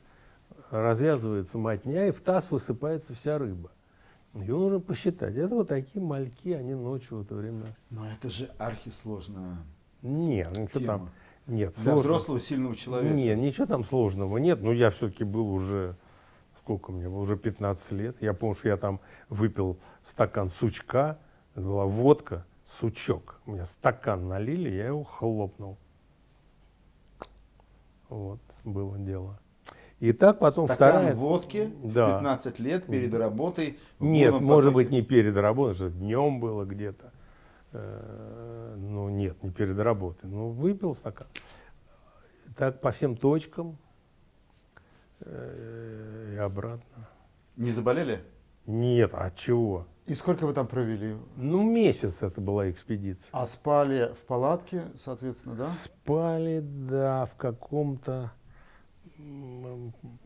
развязывается мотня, и в таз высыпается вся рыба. Ее нужно посчитать. Это вот такие мальки, они ночью в это время. Но это же архисложная Нет, ничего тема. там. Нет, Для сложно. взрослого сильного человека. Нет, ничего там сложного нет. Ну, я все-таки был уже, сколько мне было, уже 15 лет. Я помню, что я там выпил стакан сучка. Это была водка, сучок. У меня стакан налили, я его хлопнул. Вот, было дело. И так потом Стакан вторая... водки Да. в 15 лет перед работой. Нет, может потоке. быть, не перед работой, что днем было где-то. Э, Ну, нет, не перед работой. Ну, выпил стакан. Так по всем точкам э, и обратно. Не заболели? Нет, а чего? И сколько вы там провели? Ну, месяц это была экспедиция. А спали в палатке, соответственно, да? Спали, да, в каком-то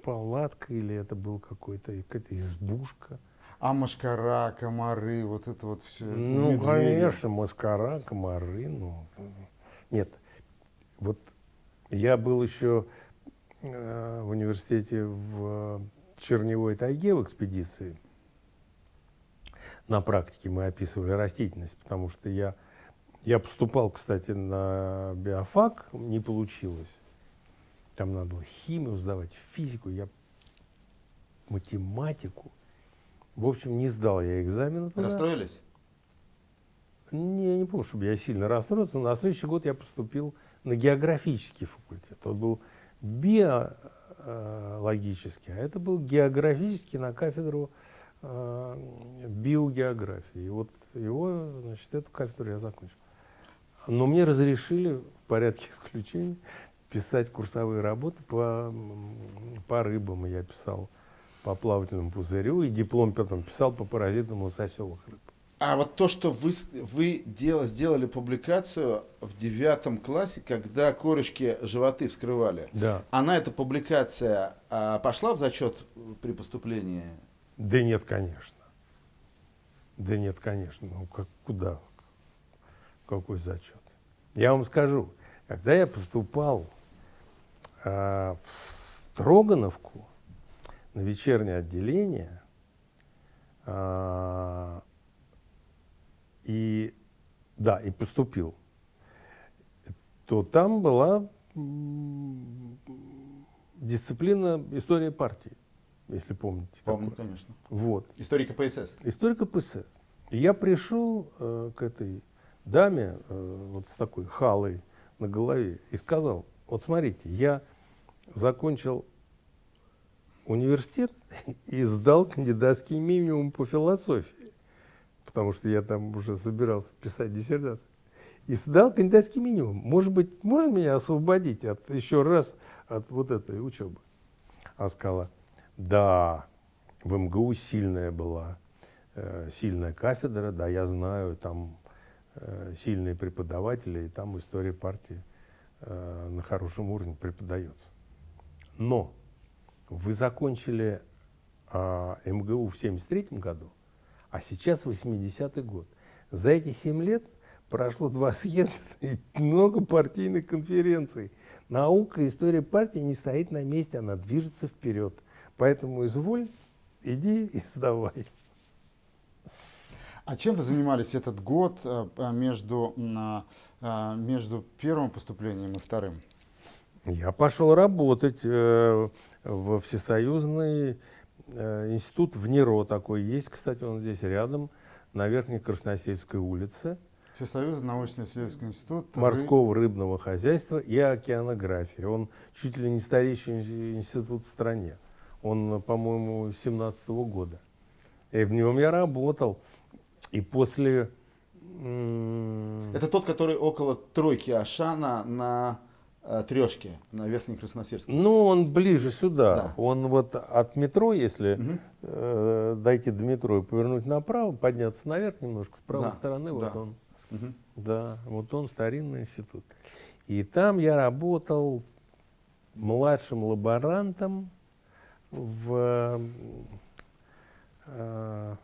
палатка или это был какой-то какая-то избушка. А машкара, комары, вот это вот все. Ну, конечно, маскара, комары, ну. Нет, вот я был еще э, в университете в Черневой тайге в экспедиции. На практике мы описывали растительность, потому что я, я поступал, кстати, на биофак, не получилось. Там надо было химию сдавать, физику, я математику. В общем, не сдал я экзамен. туда. Расстроились? Не, не помню, чтобы я сильно расстроился, но на следующий год я поступил на географический факультет. Он был биологический, а это был географический на кафедру э, биогеографии. И вот его, значит, эту кафедру я закончил. Но мне разрешили в порядке <laughs> исключений писать курсовые работы по, по рыбам. Я писал по плавательному пузырю, и диплом потом писал по паразитам лососевых рыб. А вот то, что вы, вы дел- сделали публикацию в девятом классе, когда корочки животы вскрывали, Да. она, эта публикация, а, пошла в зачет при поступлении? Да нет, конечно. Да нет, конечно. Ну как, куда? Какой зачет? Я вам скажу, когда я поступал а, в Строгановку на вечернее отделение, а, и да, и поступил, то там была дисциплина история партии, если помните. Помню, такое. конечно. Вот. История КПСС. Историк КПСС. И я пришел э, к этой даме э, вот с такой халой на голове и сказал, вот смотрите, я закончил университет <laughs> и сдал кандидатский минимум по философии, потому что я там уже собирался писать диссертацию. И сдал кандидатский минимум. Может быть, можно меня освободить от, еще раз от вот этой учебы? Она сказала, да, в МГУ сильная была, э, сильная кафедра, да, я знаю, там э, сильные преподаватели, и там история партии э, на хорошем уровне преподается. Но вы закончили а, МГУ в 73 году, а сейчас 80-й год. За эти 7 лет прошло два съезда <laughs> и много партийных конференций. Наука, история партии не стоит на месте, она движется вперед. Поэтому изволь, иди и сдавай. А чем вы занимались этот год э, а, между, м, а, между первым поступлением и вторым? Я пошел работать э, в Всесоюзный э, институт в НИРО такой есть, кстати, он здесь рядом, на Верхней Красносельской улице, Всесоюзный научно-исследовательский институт. морского рыбного хозяйства и океанографии. Он чуть ли не старейший инс- институт в стране. Он, по-моему, 17 года. И в нем я работал. И после... Это тот, который около тройки Ашана на э, трешке, на Верхней Красносельской. Ну, он ближе сюда. Да. Он вот от метро, если Мгм. э, дойти до метро и повернуть направо, подняться наверх немножко, с правой Да, стороны, вот да. он. Мгм. Да, вот он старинный институт. И там я работал младшим лаборантом в э,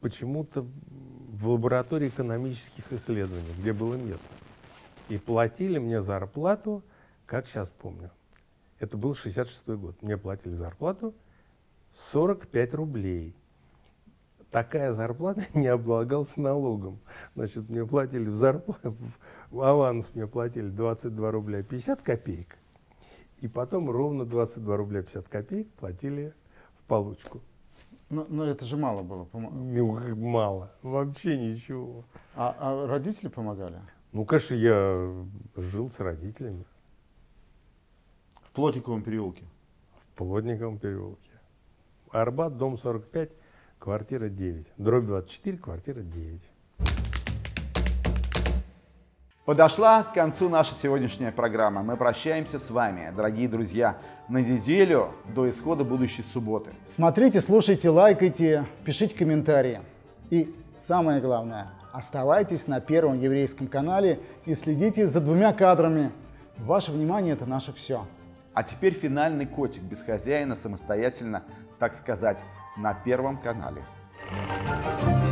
почему-то в лаборатории экономических исследований, где было место. И платили мне зарплату, как сейчас помню. Это был 66 год. Мне платили зарплату 45 рублей. Такая зарплата <laughs> не облагалась налогом. Значит, мне платили в зарплату, в аванс мне платили 22 рубля 50 копеек. И потом ровно 22 рубля 50 копеек платили в получку. Но, но это же мало было. помо- Ну, мало. Вообще ничего. А, а родители помогали? Ну, конечно, я жил с родителями В Плотниковом переулке. в Плотниковом переулке. Арбат, дом 45, квартира 9. Дробь 24, квартира 9. Подошла к концу наша сегодняшняя программа. Мы прощаемся с вами, дорогие друзья, на неделю до исхода будущей субботы. Смотрите, слушайте, лайкайте, пишите комментарии. И самое главное, оставайтесь на Первом еврейском канале и следите за двумя кадрами. Ваше внимание – это наше все. А теперь финальный котик без хозяина самостоятельно, так сказать, на Первом канале. Thank you.